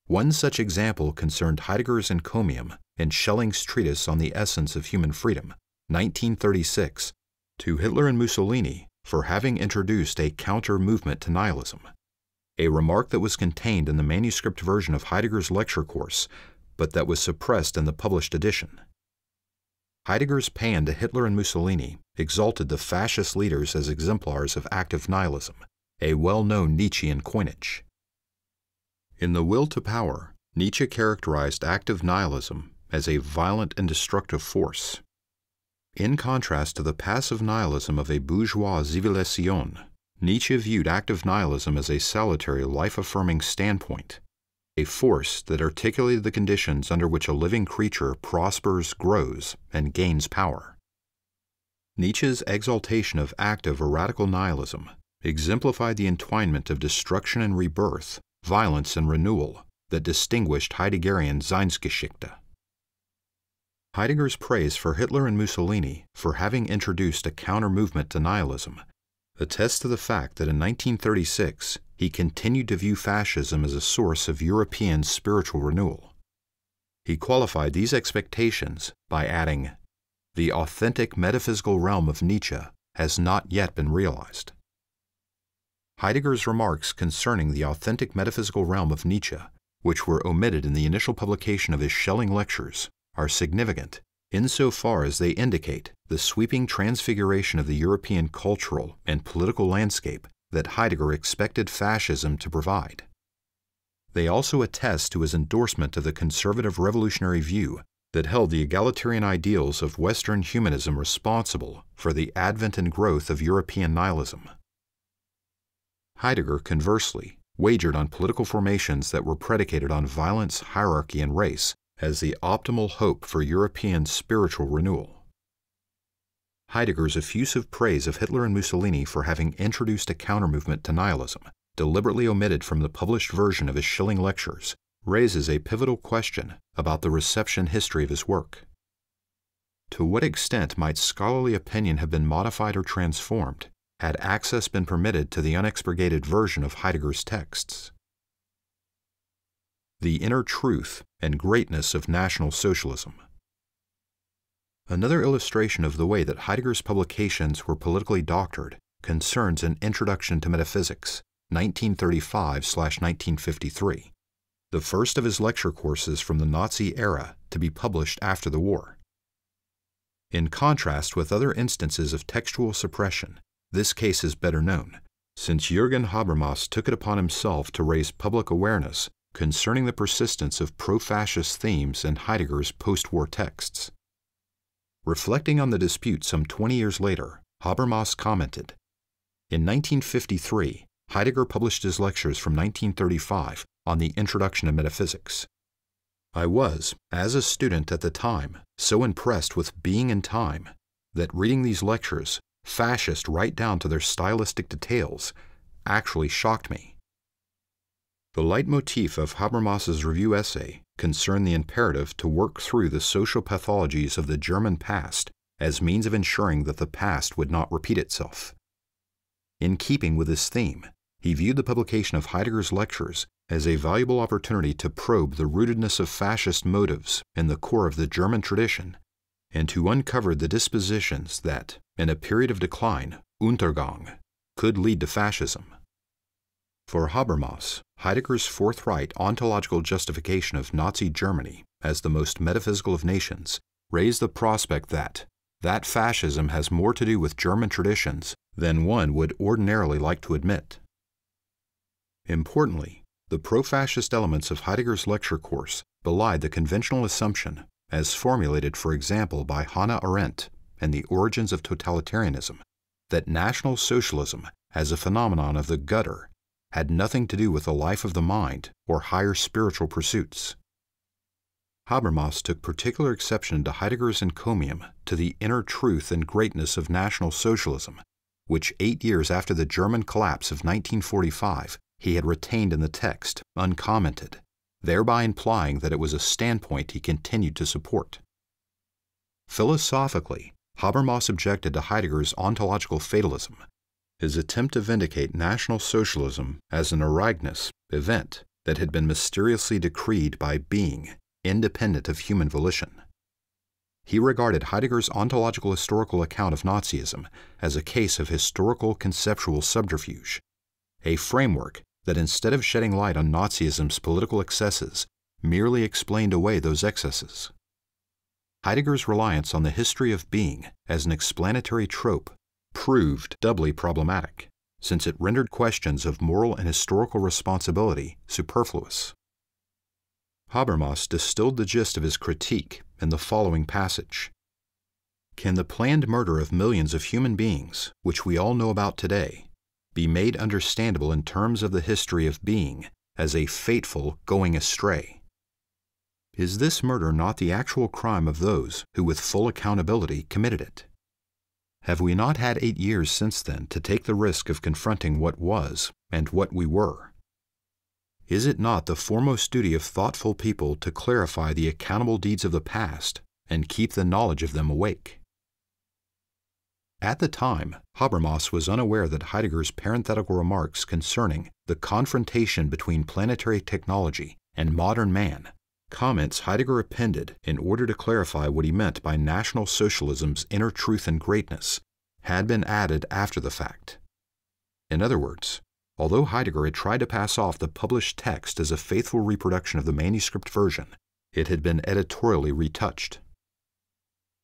One such example concerned Heidegger's encomium in Schelling's treatise on the essence of human freedom, 1936, to Hitler and Mussolini for having introduced a counter movement to nihilism, a remark that was contained in the manuscript version of Heidegger's lecture course, but that was suppressed in the published edition. Heidegger's pan to Hitler and Mussolini exalted the fascist leaders as exemplars of active nihilism, a well known Nietzschean coinage. In The Will to Power, Nietzsche characterized active nihilism as a violent and destructive force. In contrast to the passive nihilism of a bourgeois civilisation, Nietzsche viewed active nihilism as a salutary, life affirming standpoint, a force that articulated the conditions under which a living creature prospers, grows, and gains power. Nietzsche's exaltation of active or radical nihilism exemplified the entwinement of destruction and rebirth violence, and renewal that distinguished Heideggerian Seinsgeschichte. Heidegger's praise for Hitler and Mussolini for having introduced a counter movement to nihilism attests to the fact that in 1936 he continued to view fascism as a source of European spiritual renewal. He qualified these expectations by adding, The authentic metaphysical realm of Nietzsche has not yet been realized. Heidegger's remarks concerning the authentic metaphysical realm of Nietzsche, which were omitted in the initial publication of his Schelling lectures, are significant insofar as they indicate the sweeping transfiguration of the European cultural and political landscape that Heidegger expected fascism to provide. They also attest to his endorsement of the conservative revolutionary view that held the egalitarian ideals of Western humanism responsible for the advent and growth of European nihilism. Heidegger, conversely, wagered on political formations that were predicated on violence, hierarchy, and race as the optimal hope for European spiritual renewal. Heidegger's effusive praise of Hitler and Mussolini for having introduced a countermovement to nihilism, deliberately omitted from the published version of his Schelling lectures, raises a pivotal question about the reception history of his work. To what extent might scholarly opinion have been modified or transformed had access been permitted to the unexpurgated version of Heidegger's texts. The inner truth and greatness of National Socialism. Another illustration of the way that Heidegger's publications were politically doctored concerns an Introduction to Metaphysics, 1935 1953, the first of his lecture courses from the Nazi era to be published after the war. In contrast with other instances of textual suppression, this case is better known, since Jürgen Habermas took it upon himself to raise public awareness concerning the persistence of pro fascist themes in Heidegger's post war texts. Reflecting on the dispute some 20 years later, Habermas commented In 1953, Heidegger published his lectures from 1935 on the Introduction to Metaphysics. I was, as a student at the time, so impressed with being in time that reading these lectures, fascist right down to their stylistic details, actually shocked me. The leitmotif of Habermas's review essay concerned the imperative to work through the social pathologies of the German past as means of ensuring that the past would not repeat itself. In keeping with this theme, he viewed the publication of Heidegger's lectures as a valuable opportunity to probe the rootedness of fascist motives in the core of the German tradition and to uncover the dispositions that, in a period of decline, Untergang, could lead to fascism. For Habermas, Heidegger's forthright ontological justification of Nazi Germany as the most metaphysical of nations raised the prospect that that fascism has more to do with German traditions than one would ordinarily like to admit. Importantly, the pro fascist elements of Heidegger's lecture course belied the conventional assumption, as formulated, for example, by Hannah Arendt in The Origins of Totalitarianism, that National Socialism, as a phenomenon of the gutter, had nothing to do with the life of the mind or higher spiritual pursuits. Habermas took particular exception to Heidegger's encomium to the inner truth and greatness of National Socialism, which eight years after the German collapse of 1945 he had retained in the text, uncommented, thereby implying that it was a standpoint he continued to support. Philosophically, Habermas objected to Heidegger's ontological fatalism, his attempt to vindicate National Socialism as an Ereignis, event, that had been mysteriously decreed by being, independent of human volition. He regarded Heidegger's ontological historical account of Nazism as a case of historical conceptual subterfuge, a framework that instead of shedding light on Nazism's political excesses, merely explained away those excesses. Heidegger's reliance on the history of being as an explanatory trope proved doubly problematic, since it rendered questions of moral and historical responsibility superfluous. Habermas distilled the gist of his critique in the following passage Can the planned murder of millions of human beings, which we all know about today, be made understandable in terms of the history of being as a fateful going astray. Is this murder not the actual crime of those who, with full accountability, committed it? Have we not had eight years since then to take the risk of confronting what was and what we were? Is it not the foremost duty of thoughtful people to clarify the accountable deeds of the past and keep the knowledge of them awake? At the time, Habermas was unaware that Heidegger's parenthetical remarks concerning the confrontation between planetary technology and modern man, comments Heidegger appended in order to clarify what he meant by National Socialism's inner truth and greatness, had been added after the fact. In other words, although Heidegger had tried to pass off the published text as a faithful reproduction of the manuscript version, it had been editorially retouched.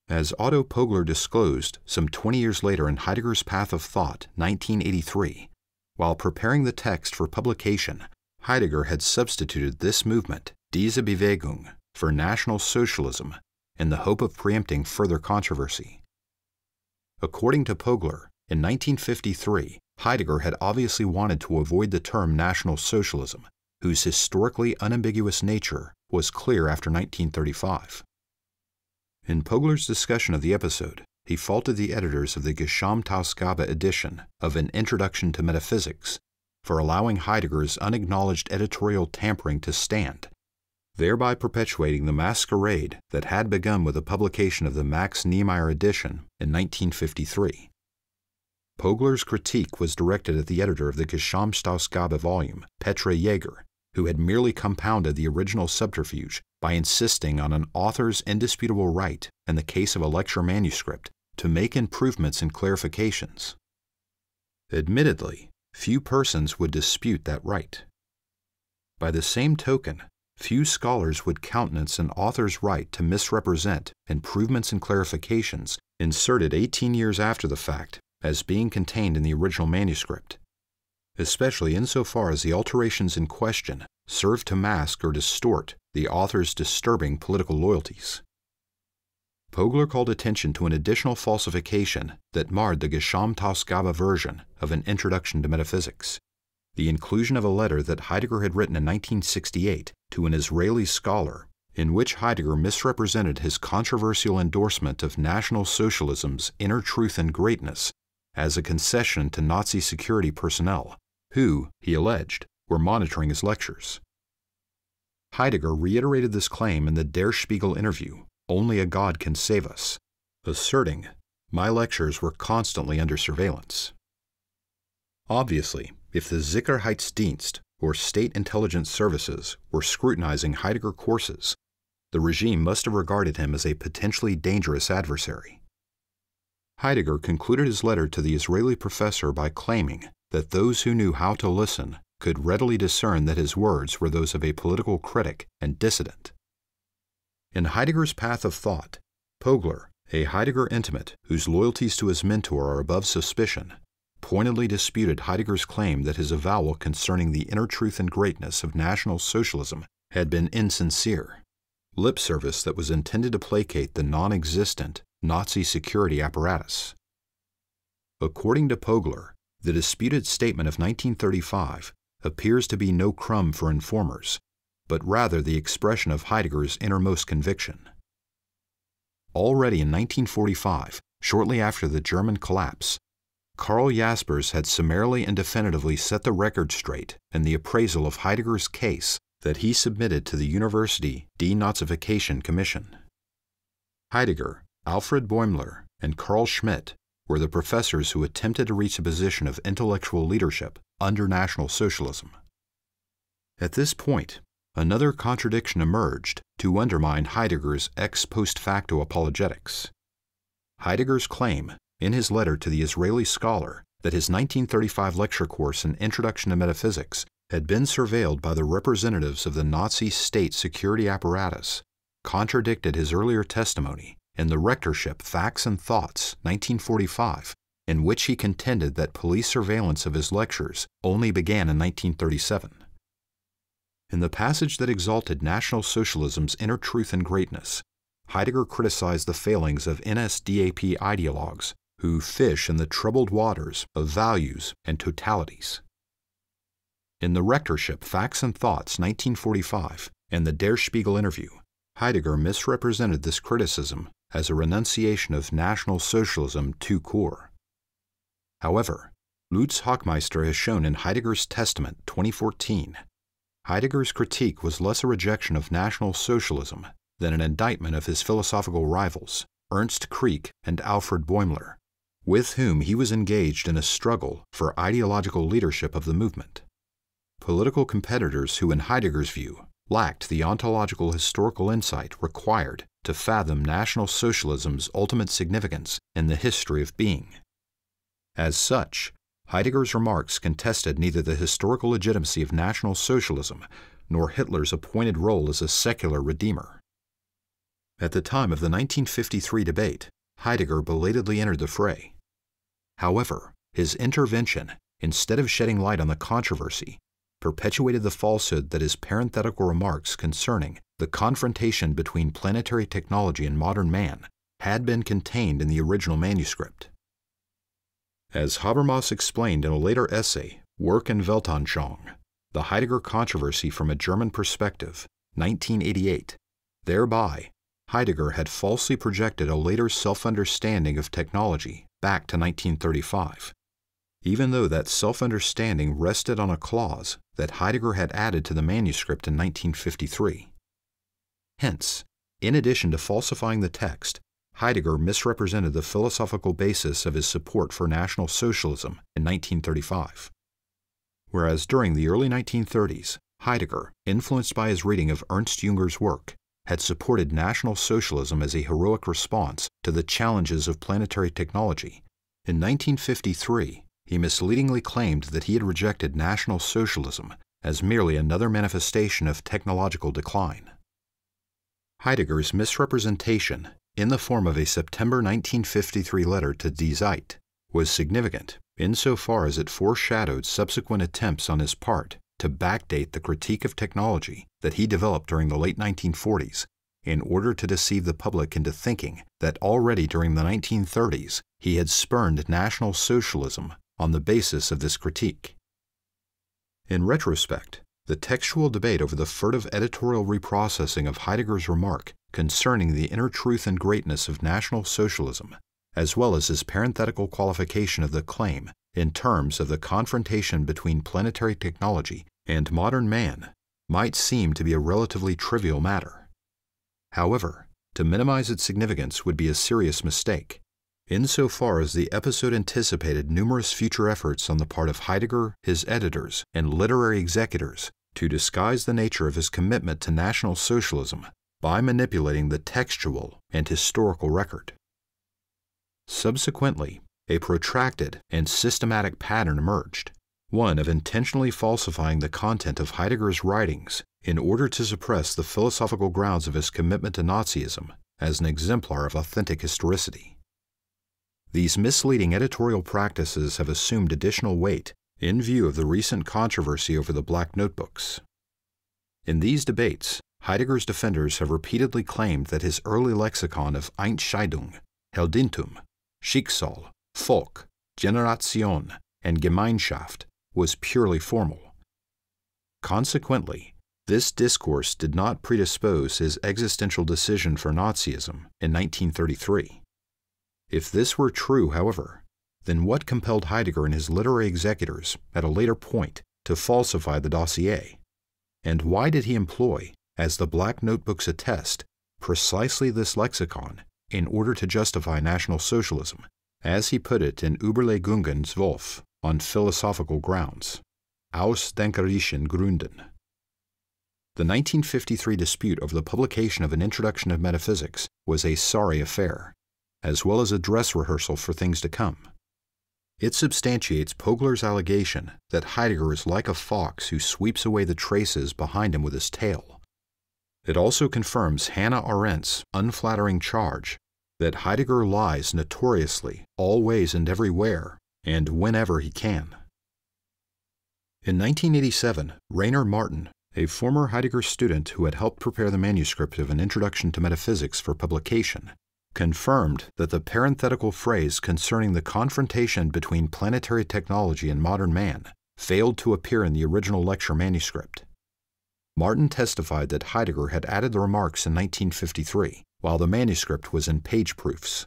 As Otto Pöggeler disclosed some 20 years later in Heidegger's Path of Thought, 1983, while preparing the text for publication, Heidegger had substituted this movement, Diese Bewegung, for National Socialism in the hope of preempting further controversy. According to Pöggeler, in 1953, Heidegger had obviously wanted to avoid the term National Socialism, whose historically unambiguous nature was clear after 1935. In Pöggeler's discussion of the episode, he faulted the editors of the Gesamtausgabe edition of An Introduction to Metaphysics for allowing Heidegger's unacknowledged editorial tampering to stand, thereby perpetuating the masquerade that had begun with the publication of the Max Niemeyer edition in 1953. Pöggeler's critique was directed at the editor of the Gesamtausgabe volume, Petra Jaeger, who had merely compounded the original subterfuge by insisting on an author's indisputable right in the case of a lecture manuscript to make improvements and clarifications. Admittedly, few persons would dispute that right. By the same token, few scholars would countenance an author's right to misrepresent improvements and clarifications inserted 18 years after the fact as being contained in the original manuscript especially insofar as the alterations in question serve to mask or distort the author's disturbing political loyalties. Pöggeler called attention to an additional falsification that marred the Gesamtausgabe version of an Introduction to Metaphysics the inclusion of a letter that Heidegger had written in 1968 to an Israeli scholar, in which Heidegger misrepresented his controversial endorsement of National Socialism's inner truth and greatness as a concession to Nazi security personnel, who, he alleged, were monitoring his lectures. Heidegger reiterated this claim in the Der Spiegel interview, Only a God Can Save Us, asserting, My lectures were constantly under surveillance. Obviously, if the Sicherheitsdienst, or State Intelligence Services, were scrutinizing Heidegger courses, the regime must have regarded him as a potentially dangerous adversary. Heidegger concluded his letter to the Israeli professor by claiming that those who knew how to listen could readily discern that his words were those of a political critic and dissident. In Heidegger's path of thought, Pöggeler, a Heidegger intimate whose loyalties to his mentor are above suspicion, pointedly disputed Heidegger's claim that his avowal concerning the inner truth and greatness of National Socialism had been insincere, lip service that was intended to placate the non existent Nazi security apparatus. According to Pöggeler, the disputed statement of 1935 appears to be no crumb for informers, but rather the expression of Heidegger's innermost conviction. Already in 1945, shortly after the German collapse, Karl Jaspers had summarily and definitively set the record straight in the appraisal of Heidegger's case that he submitted to the University Denazification Commission. Heidegger, Alfred Bäumler, and Carl Schmitt were the professors who attempted to reach a position of intellectual leadership under National Socialism. At this point, another contradiction emerged to undermine Heidegger's ex post facto apologetics. Heidegger's claim in his letter to the Israeli scholar that his 1935 lecture course in Introduction to Metaphysics had been surveilled by the representatives of the Nazi state security apparatus, contradicted his earlier testimony in the Rectorship Facts and Thoughts, 1945, in which he contended that police surveillance of his lectures only began in 1937. In the passage that exalted National Socialism's inner truth and greatness, Heidegger criticized the failings of NSDAP ideologues who fish in the troubled waters of values and totalities. In the Rectorship Facts and Thoughts 1945 and the Der Spiegel interview, Heidegger misrepresented this criticism as a renunciation of National Socialism to core. However, Lutz Hachmeister has shown in Heidegger's Testament 2014, Heidegger's critique was less a rejection of National Socialism than an indictment of his philosophical rivals, Ernst Krieck and Alfred Bäumler, with whom he was engaged in a struggle for ideological leadership of the movement. Political competitors who, in Heidegger's view, lacked the ontological historical insight required to fathom National Socialism's ultimate significance in the history of being. As such, Heidegger's remarks contested neither the historical legitimacy of National Socialism nor Hitler's appointed role as a secular redeemer. At the time of the 1953 debate, Heidegger belatedly entered the fray. However, his intervention, instead of shedding light on the controversy, perpetuated the falsehood that his parenthetical remarks concerning the confrontation between planetary technology and modern man had been contained in the original manuscript. As Habermas explained in a later essay, Work and Weltanschauung, The Heidegger Controversy from a German Perspective, 1988, thereby Heidegger had falsely projected a later self understanding of technology back to 1935, even though that self understanding rested on a clause that Heidegger had added to the manuscript in 1953. Hence, in addition to falsifying the text, Heidegger misrepresented the philosophical basis of his support for National Socialism in 1935. Whereas during the early 1930s, Heidegger, influenced by his reading of Ernst Jünger's work, had supported National Socialism as a heroic response to the challenges of planetary technology. In 1953, he misleadingly claimed that he had rejected National Socialism as merely another manifestation of technological decline. Heidegger's misrepresentation, in the form of a September 1953 letter to Die Zeit, was significant insofar as it foreshadowed subsequent attempts on his part to backdate the critique of technology that he developed during the late 1940s in order to deceive the public into thinking that already during the 1930s he had spurned National Socialism on the basis of this critique. In retrospect, the textual debate over the furtive editorial reprocessing of Heidegger's remark concerning the inner truth and greatness of National Socialism, as well as his parenthetical qualification of the claim in terms of the confrontation between planetary technology and modern man, might seem to be a relatively trivial matter. However, to minimize its significance would be a serious mistake, insofar as the episode anticipated numerous future efforts on the part of Heidegger, his editors, and literary executors to disguise the nature of his commitment to National Socialism by manipulating the textual and historical record. Subsequently, a protracted and systematic pattern emerged, one of intentionally falsifying the content of Heidegger's writings in order to suppress the philosophical grounds of his commitment to Nazism as an exemplar of authentic historicity. These misleading editorial practices have assumed additional weight in view of the recent controversy over the Black Notebooks. In these debates, Heidegger's defenders have repeatedly claimed that his early lexicon of Entscheidung, Heldentum, Schicksal, Volk, Generation, and Gemeinschaft was purely formal. Consequently, this discourse did not predispose his existential decision for Nazism in 1933. If this were true, however, then what compelled Heidegger and his literary executors at a later point to falsify the dossier? And why did he employ, as the Black Notebooks attest, precisely this lexicon in order to justify National Socialism, as he put it in Überlegungen Wolff on philosophical grounds, aus denkerischen Gründen. The 1953 dispute over the publication of an Introduction of Metaphysics was a sorry affair, as well as a dress rehearsal for things to come. It substantiates Pöggeler's allegation that Heidegger is like a fox who sweeps away the traces behind him with his tail. It also confirms Hannah Arendt's unflattering charge that Heidegger lies notoriously, always and everywhere, and whenever he can. In 1987, Rainer Marten, a former Heidegger student who had helped prepare the manuscript of an Introduction to Metaphysics for publication, confirmed that the parenthetical phrase concerning the confrontation between planetary technology and modern man failed to appear in the original lecture manuscript. Martin testified that Heidegger had added the remarks in 1953, while the manuscript was in page proofs.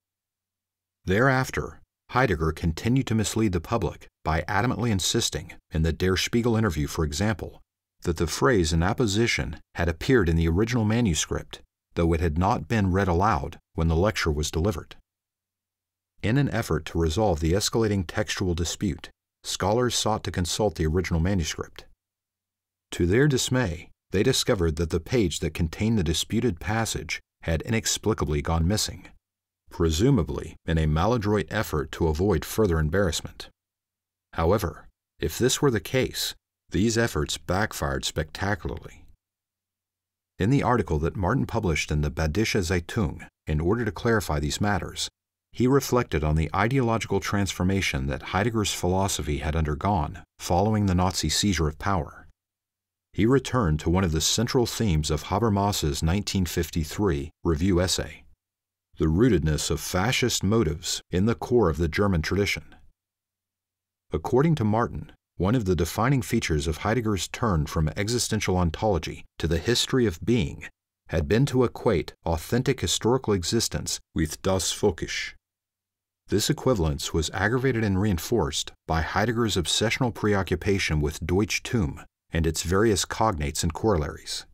Thereafter, Heidegger continued to mislead the public by adamantly insisting, in the Der Spiegel interview for example, that the phrase in apposition had appeared in the original manuscript though it had not been read aloud when the lecture was delivered. In an effort to resolve the escalating textual dispute, scholars sought to consult the original manuscript. To their dismay, they discovered that the page that contained the disputed passage had inexplicably gone missing, presumably in a maladroit effort to avoid further embarrassment. However, if this were the case, these efforts backfired spectacularly. In the article that Marten published in the Badische Zeitung in order to clarify these matters, he reflected on the ideological transformation that Heidegger's philosophy had undergone following the Nazi seizure of power. He returned to one of the central themes of Habermas's 1953 review essay the rootedness of fascist motives in the core of the German tradition. According to Marten, one of the defining features of Heidegger's turn from existential ontology to the history of being had been to equate authentic historical existence with das Völkische. This equivalence was aggravated and reinforced by Heidegger's obsessional preoccupation with Deutschtum and its various cognates and corollaries.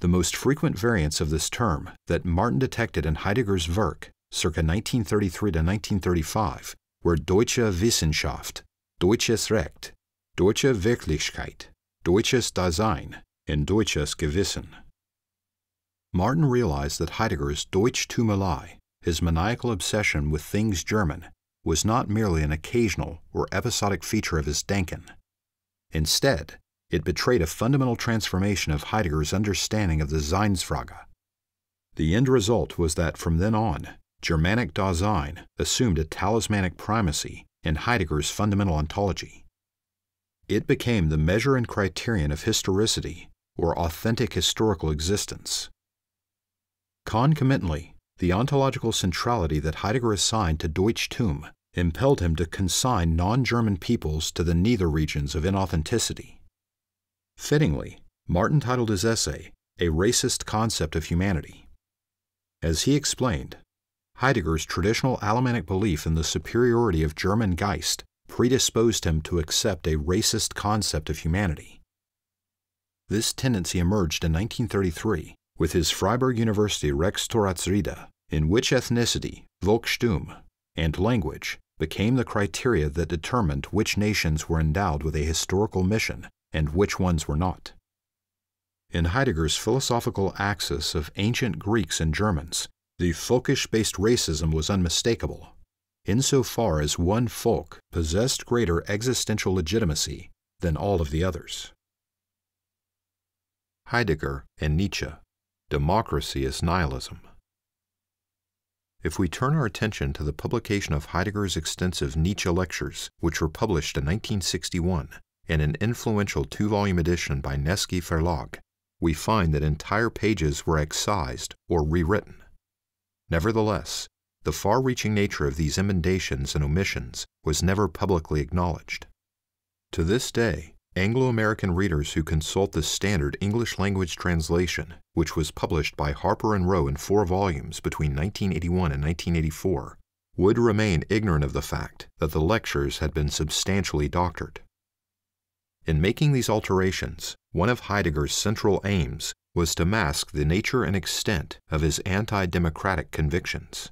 The most frequent variants of this term that Marten detected in Heidegger's Werk, circa 1933 to 1935, were Deutsche Wissenschaft Deutsches Recht, Deutsche Wirklichkeit, Deutsches Dasein, and Deutsches Gewissen. Marten realized that Heidegger's Deutschtumelei, his maniacal obsession with things German, was not merely an occasional or episodic feature of his Denken. Instead, it betrayed a fundamental transformation of Heidegger's understanding of the Seinsfrage. The end result was that from then on, Germanic Dasein assumed a talismanic primacy in Heidegger's fundamental ontology. It became the measure and criterion of historicity, or authentic historical existence. Concomitantly, the ontological centrality that Heidegger assigned to Deutschtum impelled him to consign non German peoples to the neither regions of inauthenticity. Fittingly, Marten titled his essay, A Racist Concept of Humanity. As he explained, Heidegger's traditional Alemannic belief in the superiority of German Geist predisposed him to accept a racist concept of humanity. This tendency emerged in 1933 with his Freiburg University Rex Rede, in which ethnicity, Volkstum, and language became the criteria that determined which nations were endowed with a historical mission and which ones were not. In Heidegger's philosophical axis of ancient Greeks and Germans, the folkish based racism was unmistakable, insofar as one folk possessed greater existential legitimacy than all of the others. Heidegger and Nietzsche Democracy is Nihilism. If we turn our attention to the publication of Heidegger's extensive Nietzsche lectures, which were published in 1961 in an influential two volume edition by Neske Verlag, we find that entire pages were excised or rewritten. Nevertheless, the far reaching nature of these emendations and omissions was never publicly acknowledged. To this day, Anglo American readers who consult the standard English language translation, which was published by Harper and Row in four volumes between 1981 and 1984, would remain ignorant of the fact that the lectures had been substantially doctored. In making these alterations, one of Heidegger's central aims was to mask the nature and extent of his anti democratic convictions,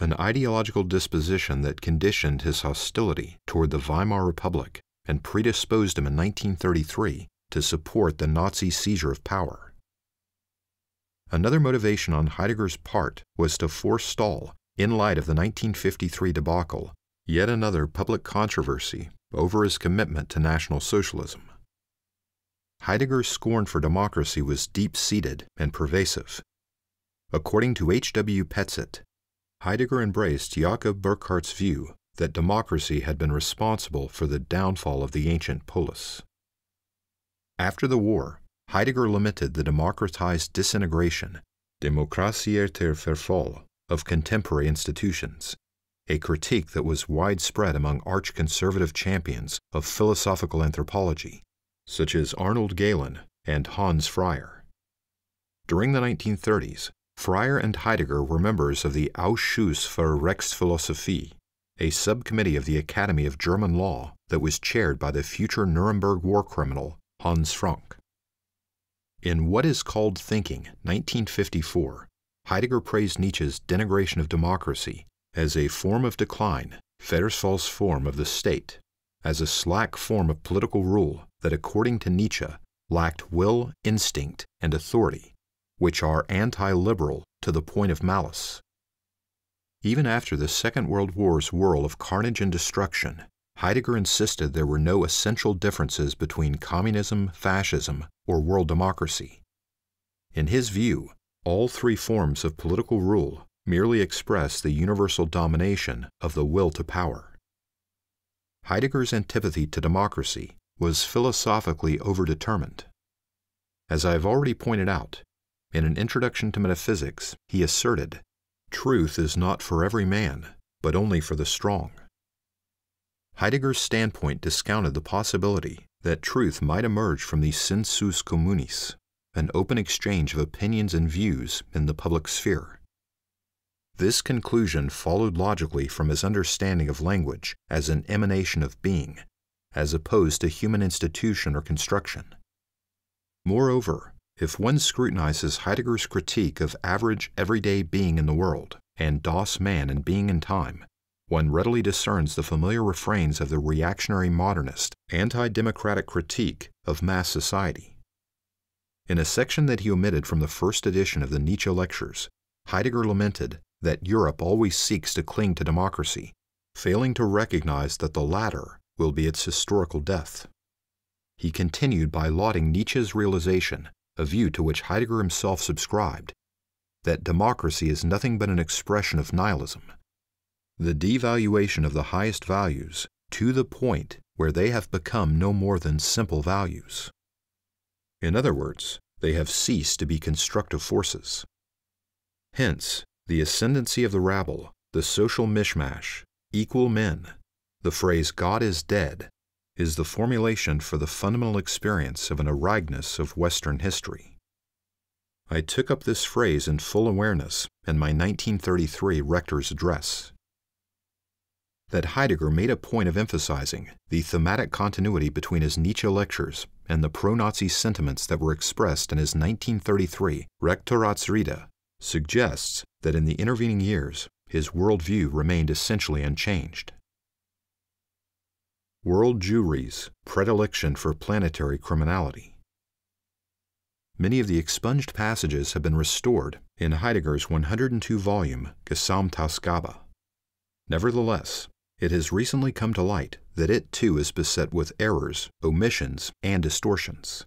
an ideological disposition that conditioned his hostility toward the Weimar Republic and predisposed him in 1933 to support the Nazi seizure of power. Another motivation on Heidegger's part was to forestall, in light of the 1953 debacle, yet another public controversy over his commitment to National Socialism. Heidegger's scorn for democracy was deep seated and pervasive. According to H. W. Petzet, Heidegger embraced Jakob Burckhardt's view that democracy had been responsible for the downfall of the ancient polis. After the war, Heidegger lamented the democratized disintegration, Demokratieter Verfall, of contemporary institutions, a critique that was widespread among arch conservative champions of philosophical anthropology, such as Arnold Gehlen and Hans Freyer. During the 1930s, Freyer and Heidegger were members of the Ausschuss für Rechtsphilosophie, a subcommittee of the Academy of German Law that was chaired by the future Nuremberg war criminal Hans Frank. In What is Called Thinking, 1954, Heidegger praised Nietzsche's denigration of democracy as a form of decline, Verfall's form of the state, as a slack form of political rule that, according to Nietzsche, lacked will, instinct, and authority, which are anti liberal to the point of malice. Even after the Second World War's whirl of carnage and destruction, Heidegger insisted there were no essential differences between communism, fascism, or world democracy. In his view, all three forms of political rule merely express the universal domination of the will to power. Heidegger's antipathy to democracy was philosophically overdetermined. As I have already pointed out, in an introduction to metaphysics, he asserted Truth is not for every man, but only for the strong. Heidegger's standpoint discounted the possibility that truth might emerge from the sensus communis, an open exchange of opinions and views in the public sphere. This conclusion followed logically from his understanding of language as an emanation of being, as opposed to human institution or construction. Moreover, if one scrutinizes Heidegger's critique of average, everyday being in the world and Das Man and Being in Time, one readily discerns the familiar refrains of the reactionary modernist, anti democratic critique of mass society. In a section that he omitted from the first edition of the Nietzsche Lectures, Heidegger lamented that Europe always seeks to cling to democracy, failing to recognize that the latter will be its historical death. He continued by lauding Nietzsche's realization a view to which Heidegger himself subscribed, that democracy is nothing but an expression of nihilism, the devaluation of the highest values to the point where they have become no more than simple values. In other words, they have ceased to be constructive forces. Hence, the ascendancy of the rabble, the social mishmash, equal men, the phrase God is dead, is the formulation for the fundamental experience of an Ereignis of Western history. I took up this phrase in full awareness in my 1933 rector's address. That Heidegger made a point of emphasizing the thematic continuity between his Nietzsche lectures and the pro Nazi sentiments that were expressed in his 1933 Rektoratsrede suggests that in the intervening years his worldview remained essentially unchanged. World Jewry's predilection for planetary criminality. Many of the expunged passages have been restored in Heidegger's 102 volume Gesamtausgabe. Nevertheless, it has recently come to light that it too is beset with errors, omissions, and distortions.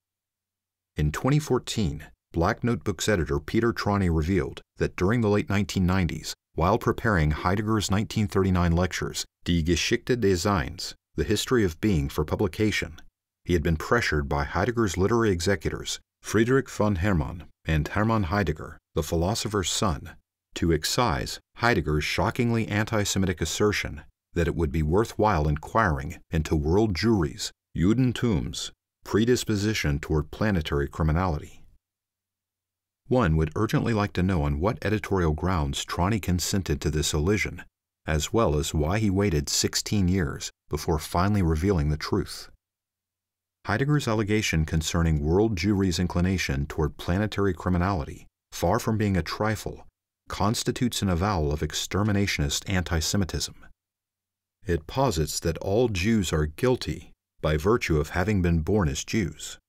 In 2014, Black Notebook's editor Peter Trawny revealed that during the late 1990s, while preparing Heidegger's 1939 lectures, Die Geschichte des Seins, The History of Being for publication, he had been pressured by Heidegger's literary executors Friedrich von Herrmann and Hermann Heidegger, the philosopher's son, to excise Heidegger's shockingly anti Semitic assertion that it would be worthwhile inquiring into world Jewry's, Judentum's, predisposition toward planetary criminality. One would urgently like to know on what editorial grounds Trawny consented to this elision, as well as why he waited 16 years before finally revealing the truth. Heidegger's allegation concerning world Jewry's inclination toward planetary criminality, far from being a trifle, constitutes an avowal of exterminationist anti Semitism. It posits that all Jews are guilty by virtue of having been born as Jews.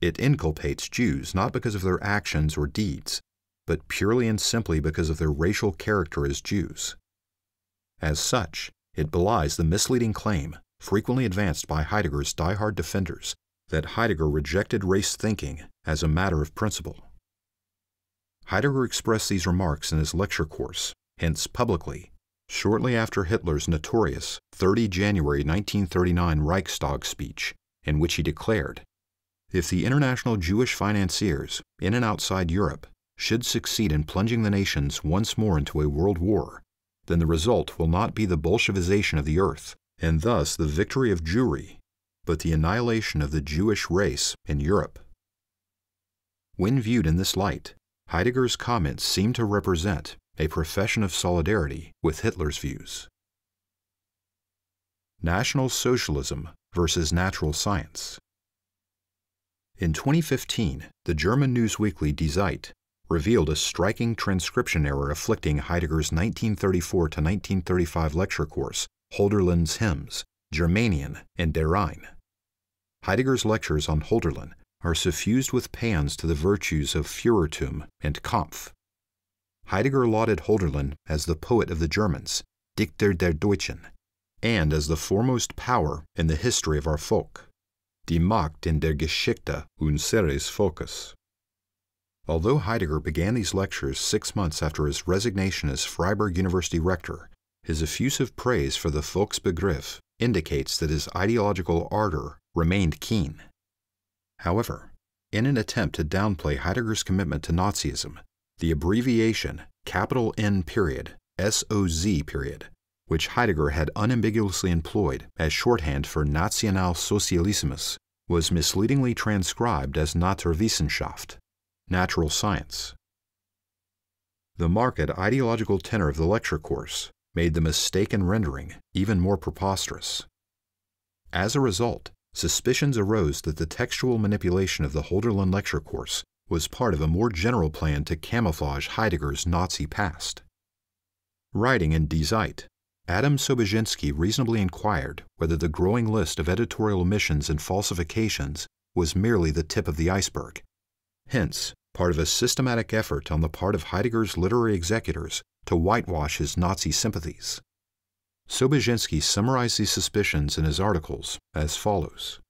It inculpates Jews not because of their actions or deeds, but purely and simply because of their racial character as Jews. As such, it belies the misleading claim frequently advanced by Heidegger's die-hard defenders, that Heidegger rejected race thinking as a matter of principle. Heidegger expressed these remarks in his lecture course, hence publicly, shortly after Hitler's notorious 30 January 1939 Reichstag speech, in which he declared, If the international Jewish financiers, in and outside Europe, should succeed in plunging the nations once more into a world war, then the result will not be the Bolshevization of the earth, and thus the victory of Jewry, but the annihilation of the Jewish race in Europe. When viewed in this light, Heidegger's comments seem to represent a profession of solidarity with Hitler's views. National Socialism versus Natural Science. In 2015, the German news weekly Die Zeit revealed a striking transcription error afflicting Heidegger's 1934 to 1935 lecture course Hölderlin's hymns, Germanien, and Der Rhein. Heidegger's lectures on Hölderlin are suffused with paeans to the virtues of Führertum and Kampf. Heidegger lauded Hölderlin as the poet of the Germans, Dichter der Deutschen, and as the foremost power in the history of our folk, Die Macht in der Geschichte unseres Volkes. Although Heidegger began these lectures six months after his resignation as Freiburg University rector, his effusive praise for the Volksbegriff indicates that his ideological ardor remained keen. However, in an attempt to downplay Heidegger's commitment to Nazism, the abbreviation capital N period SOZ period, which Heidegger had unambiguously employed as shorthand for Nationalsozialismus, was misleadingly transcribed as Naturwissenschaft, natural science. The marked ideological tenor of the lecture course made the mistaken rendering even more preposterous. As a result, suspicions arose that the textual manipulation of the Hölderlin lecture course was part of a more general plan to camouflage Heidegger's Nazi past. Writing in Die Zeit, Adam Soboczynski reasonably inquired whether the growing list of editorial omissions and falsifications was merely the tip of the iceberg, hence, part of a systematic effort on the part of Heidegger's literary executors to whitewash his Nazi sympathies. Soboczynski summarized these suspicions in his articles as follows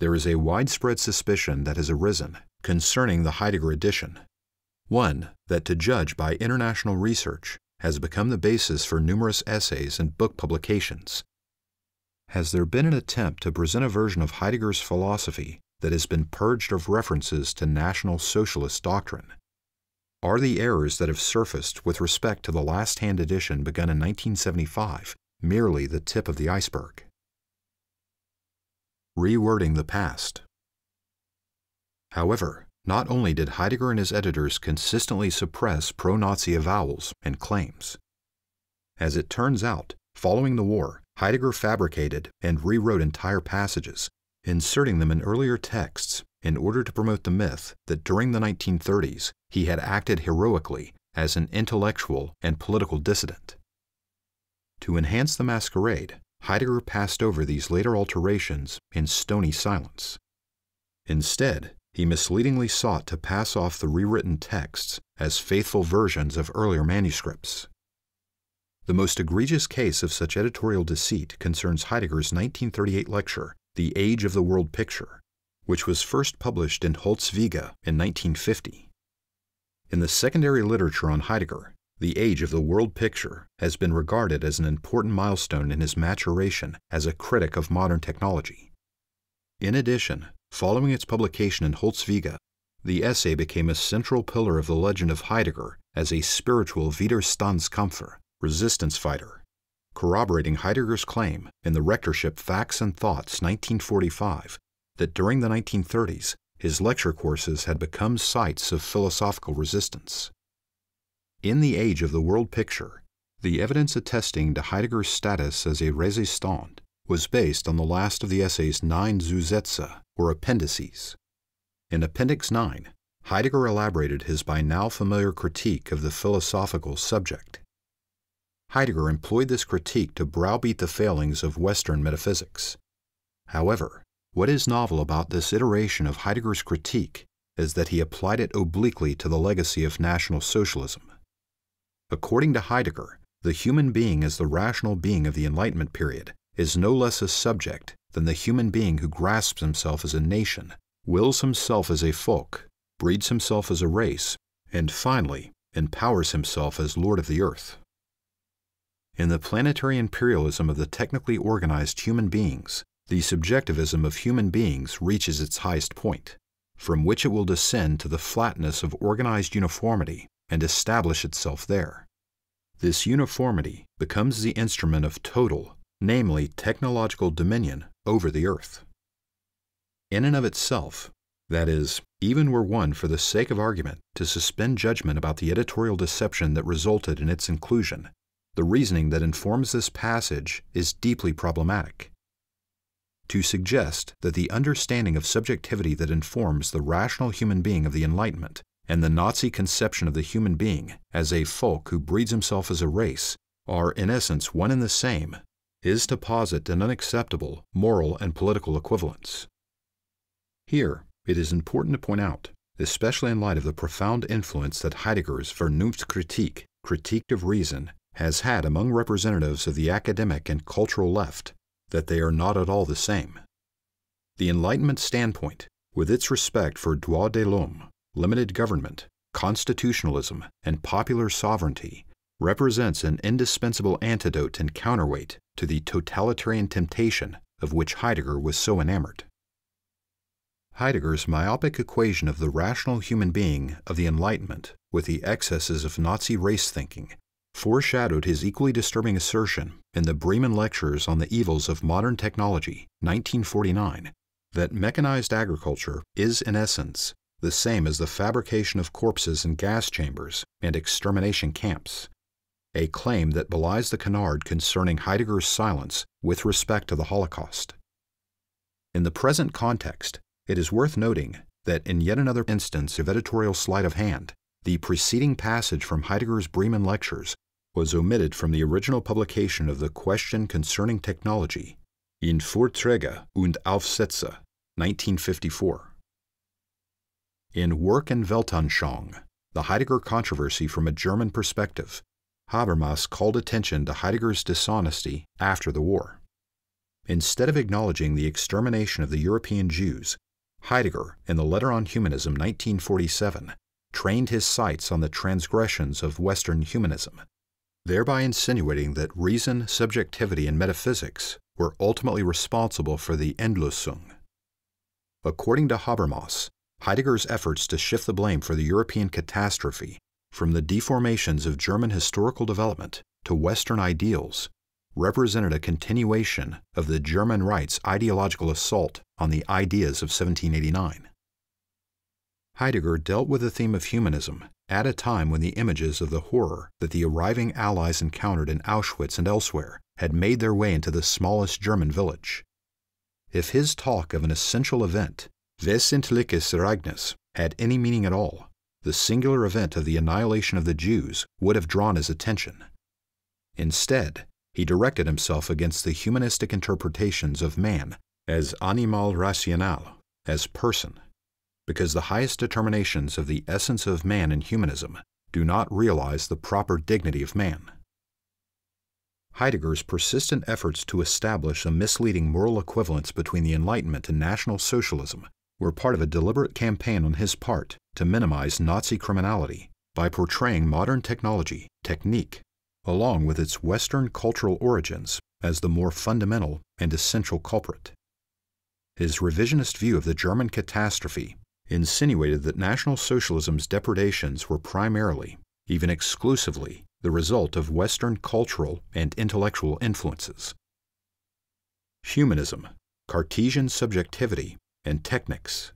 There is a widespread suspicion that has arisen concerning the Heidegger edition. One, that to judge by international research has become the basis for numerous essays and book publications. Has there been an attempt to present a version of Heidegger's philosophy that has been purged of references to National Socialist doctrine? are the errors that have surfaced with respect to the last hand edition begun in 1975 merely the tip of the iceberg? Rewording the past. However, not only did Heidegger and his editors consistently suppress pro Nazi avowals and claims. As it turns out, following the war, Heidegger fabricated and rewrote entire passages, inserting them in earlier texts in order to promote the myth that during the 1930s he had acted heroically as an intellectual and political dissident. To enhance the masquerade, Heidegger passed over these later alterations in stony silence. Instead, he misleadingly sought to pass off the rewritten texts as faithful versions of earlier manuscripts. The most egregious case of such editorial deceit concerns Heidegger's 1938 lecture, The Age of the World Picture, which was first published in Holzwege in 1950. In the secondary literature on Heidegger, the age of the world picture has been regarded as an important milestone in his maturation as a critic of modern technology. In addition, following its publication in Holzwege, the essay became a central pillar of the legend of Heidegger as a spiritual Widerstandskämpfer, resistance fighter, corroborating Heidegger's claim in the Rectorship Facts and Thoughts 1945 that during the 1930s his lecture courses had become sites of philosophical resistance. In the age of the world picture, the evidence attesting to Heidegger's status as a resistant was based on the last of the essay's nine Zusätze, or appendices. In Appendix 9, Heidegger elaborated his by now familiar critique of the philosophical subject. Heidegger employed this critique to browbeat the failings of Western metaphysics. However, what is novel about this iteration of Heidegger's critique is that he applied it obliquely to the legacy of National Socialism. According to Heidegger, the human being as the rational being of the Enlightenment period is no less a subject than the human being who grasps himself as a nation, wills himself as a folk, breeds himself as a race, and finally empowers himself as Lord of the earth. In the planetary imperialism of the technically organized human beings, the subjectivism of human beings reaches its highest point, from which it will descend to the flatness of organized uniformity and establish itself there. This uniformity becomes the instrument of total, namely technological dominion over the earth. In and of itself, that is, even were one for the sake of argument to suspend judgment about the editorial deception that resulted in its inclusion, the reasoning that informs this passage is deeply problematic to suggest that the understanding of subjectivity that informs the rational human being of the Enlightenment and the Nazi conception of the human being as a folk who breeds himself as a race are in essence one and the same is to posit an unacceptable moral and political equivalence. Here, it is important to point out, especially in light of the profound influence that Heidegger's Vernunftkritik, Critique of Reason, has had among representatives of the academic and cultural left, that they are not at all the same. The Enlightenment standpoint, with its respect for droit de l'homme, limited government, constitutionalism, and popular sovereignty, represents an indispensable antidote and counterweight to the totalitarian temptation of which Heidegger was so enamored. Heidegger's myopic equation of the rational human being of the Enlightenment with the excesses of Nazi race thinking foreshadowed his equally disturbing assertion in the Bremen Lectures on the Evils of Modern Technology, 1949, that mechanized agriculture is, in essence, the same as the fabrication of corpses in gas chambers and extermination camps, a claim that belies the canard concerning Heidegger's silence with respect to the Holocaust. In the present context, it is worth noting that in yet another instance of editorial sleight of hand, the preceding passage from Heidegger's Bremen Lectures was omitted from the original publication of the Question Concerning Technology in Vorträge und Aufsätze, 1954. In Work and Weltanschauung, the Heidegger controversy from a German perspective, Habermas called attention to Heidegger's dishonesty after the war. Instead of acknowledging the extermination of the European Jews, Heidegger, in the Letter on Humanism 1947, trained his sights on the transgressions of Western humanism, thereby insinuating that reason, subjectivity, and metaphysics were ultimately responsible for the Endlösung. According to Habermas, Heidegger's efforts to shift the blame for the European catastrophe from the deformations of German historical development to Western ideals, represented a continuation of the German right's ideological assault on the ideas of 1789. Heidegger dealt with the theme of humanism at a time when the images of the horror that the arriving Allies encountered in Auschwitz and elsewhere had made their way into the smallest German village. If his talk of an essential event, wesentliches Ereignis, had any meaning at all, the singular event of the annihilation of the Jews would have drawn his attention. Instead, he directed himself against the humanistic interpretations of man as animal rational, as person, because the highest determinations of the essence of man in humanism do not realize the proper dignity of man. Heidegger's persistent efforts to establish a misleading moral equivalence between the Enlightenment and National Socialism were part of a deliberate campaign on his part to minimize Nazi criminality by portraying modern technology, technique, along with its Western cultural origins, as the more fundamental and essential culprit. His revisionist view of the German catastrophe insinuated that National Socialism's depredations were primarily, even exclusively, the result of Western cultural and intellectual influences. Humanism, Cartesian subjectivity, and technics.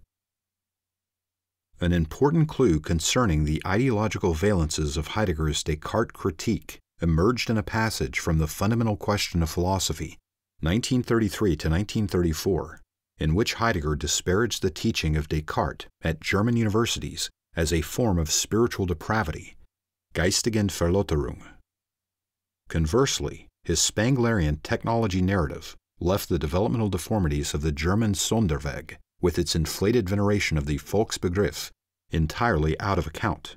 An important clue concerning the ideological valences of Heidegger's Descartes critique emerged in a passage from The Fundamental Question of Philosophy, 1933 to 1934, in which Heidegger disparaged the teaching of Descartes at German universities as a form of spiritual depravity, Geistigen Verlotterung. Conversely, his Spenglerian technology narrative left the developmental deformities of the German Sonderweg, with its inflated veneration of the Volksbegriff, entirely out of account.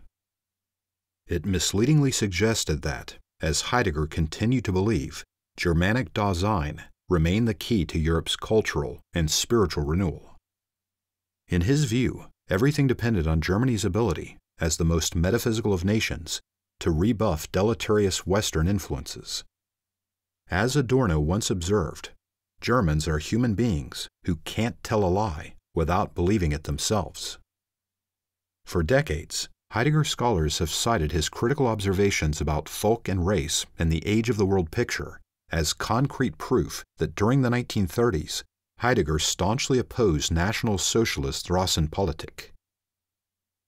It misleadingly suggested that, as Heidegger continued to believe, Germanic Dasein remained the key to Europe's cultural and spiritual renewal. In his view, everything depended on Germany's ability, as the most metaphysical of nations, to rebuff deleterious Western influences. As Adorno once observed, Germans are human beings who can't tell a lie without believing it themselves. For decades, Heidegger scholars have cited his critical observations about folk and race and the age of the world picture as concrete proof that during the 1930s, Heidegger staunchly opposed National Socialist Rassenpolitik.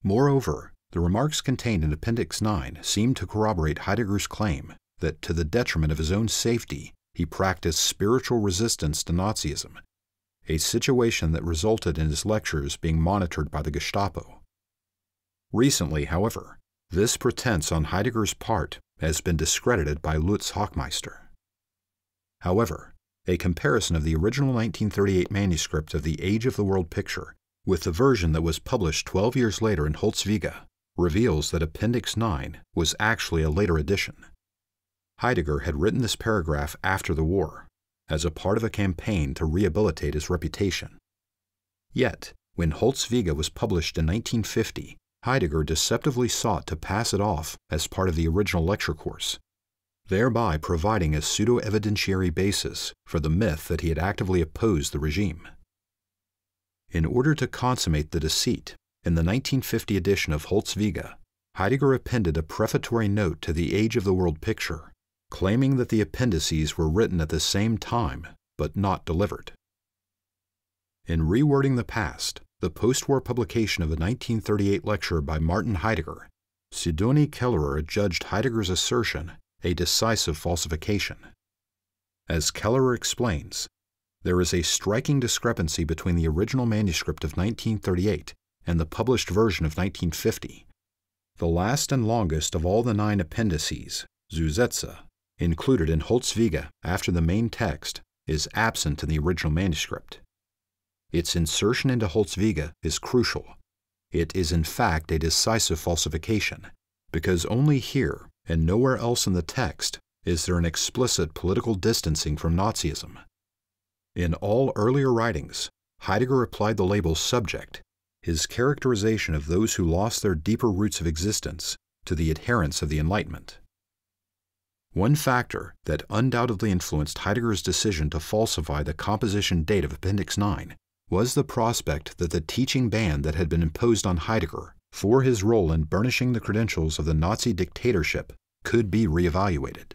Moreover, the remarks contained in Appendix 9 seem to corroborate Heidegger's claim that, to the detriment of his own safety, he practiced spiritual resistance to Nazism, a situation that resulted in his lectures being monitored by the Gestapo. Recently, however, this pretense on Heidegger's part has been discredited by Lutz Hachmeister. However, a comparison of the original 1938 manuscript of The Age of the World picture with the version that was published 12 years later in Holzwege reveals that Appendix 9 was actually a later edition. Heidegger had written this paragraph after the war, as a part of a campaign to rehabilitate his reputation. Yet, when Holzwege was published in 1950, Heidegger deceptively sought to pass it off as part of the original lecture course, thereby providing a pseudo evidentiary basis for the myth that he had actively opposed the regime. In order to consummate the deceit, in the 1950 edition of Holzwege, Heidegger appended a prefatory note to the Age of the World picture, claiming that the appendices were written at the same time but not delivered. In rewording the past, the post-war publication of a 1938 lecture by Martin Heidegger, Sidonie Kellerer adjudged Heidegger's assertion a decisive falsification. As Kellerer explains, there is a striking discrepancy between the original manuscript of 1938 and the published version of 1950. The last and longest of all the nine appendices, Zusätze, included in Holzwege after the main text, is absent in the original manuscript. Its insertion into Holzwege is crucial. It is in fact a decisive falsification, because only here and nowhere else in the text is there an explicit political distancing from Nazism. In all earlier writings, Heidegger applied the label subject, his characterization of those who lost their deeper roots of existence, to the adherents of the Enlightenment. One factor that undoubtedly influenced Heidegger's decision to falsify the composition date of Appendix 9 was the prospect that the teaching ban that had been imposed on Heidegger for his role in burnishing the credentials of the Nazi dictatorship could be reevaluated.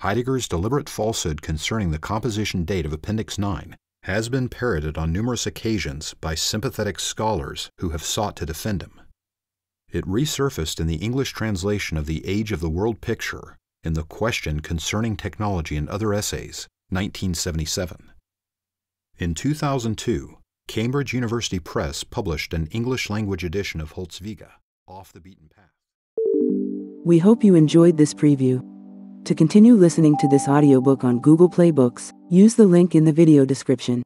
Heidegger's deliberate falsehood concerning the composition date of Appendix 9 has been parroted on numerous occasions by sympathetic scholars who have sought to defend him. It resurfaced in the English translation of The Age of the World Picture in the Question Concerning Technology and Other Essays, 1977. In 2002, Cambridge University Press published an English language edition of Holzwege, Off the Beaten Path. We hope you enjoyed this preview. To continue listening to this audiobook on Google Play Books, use the link in the video description.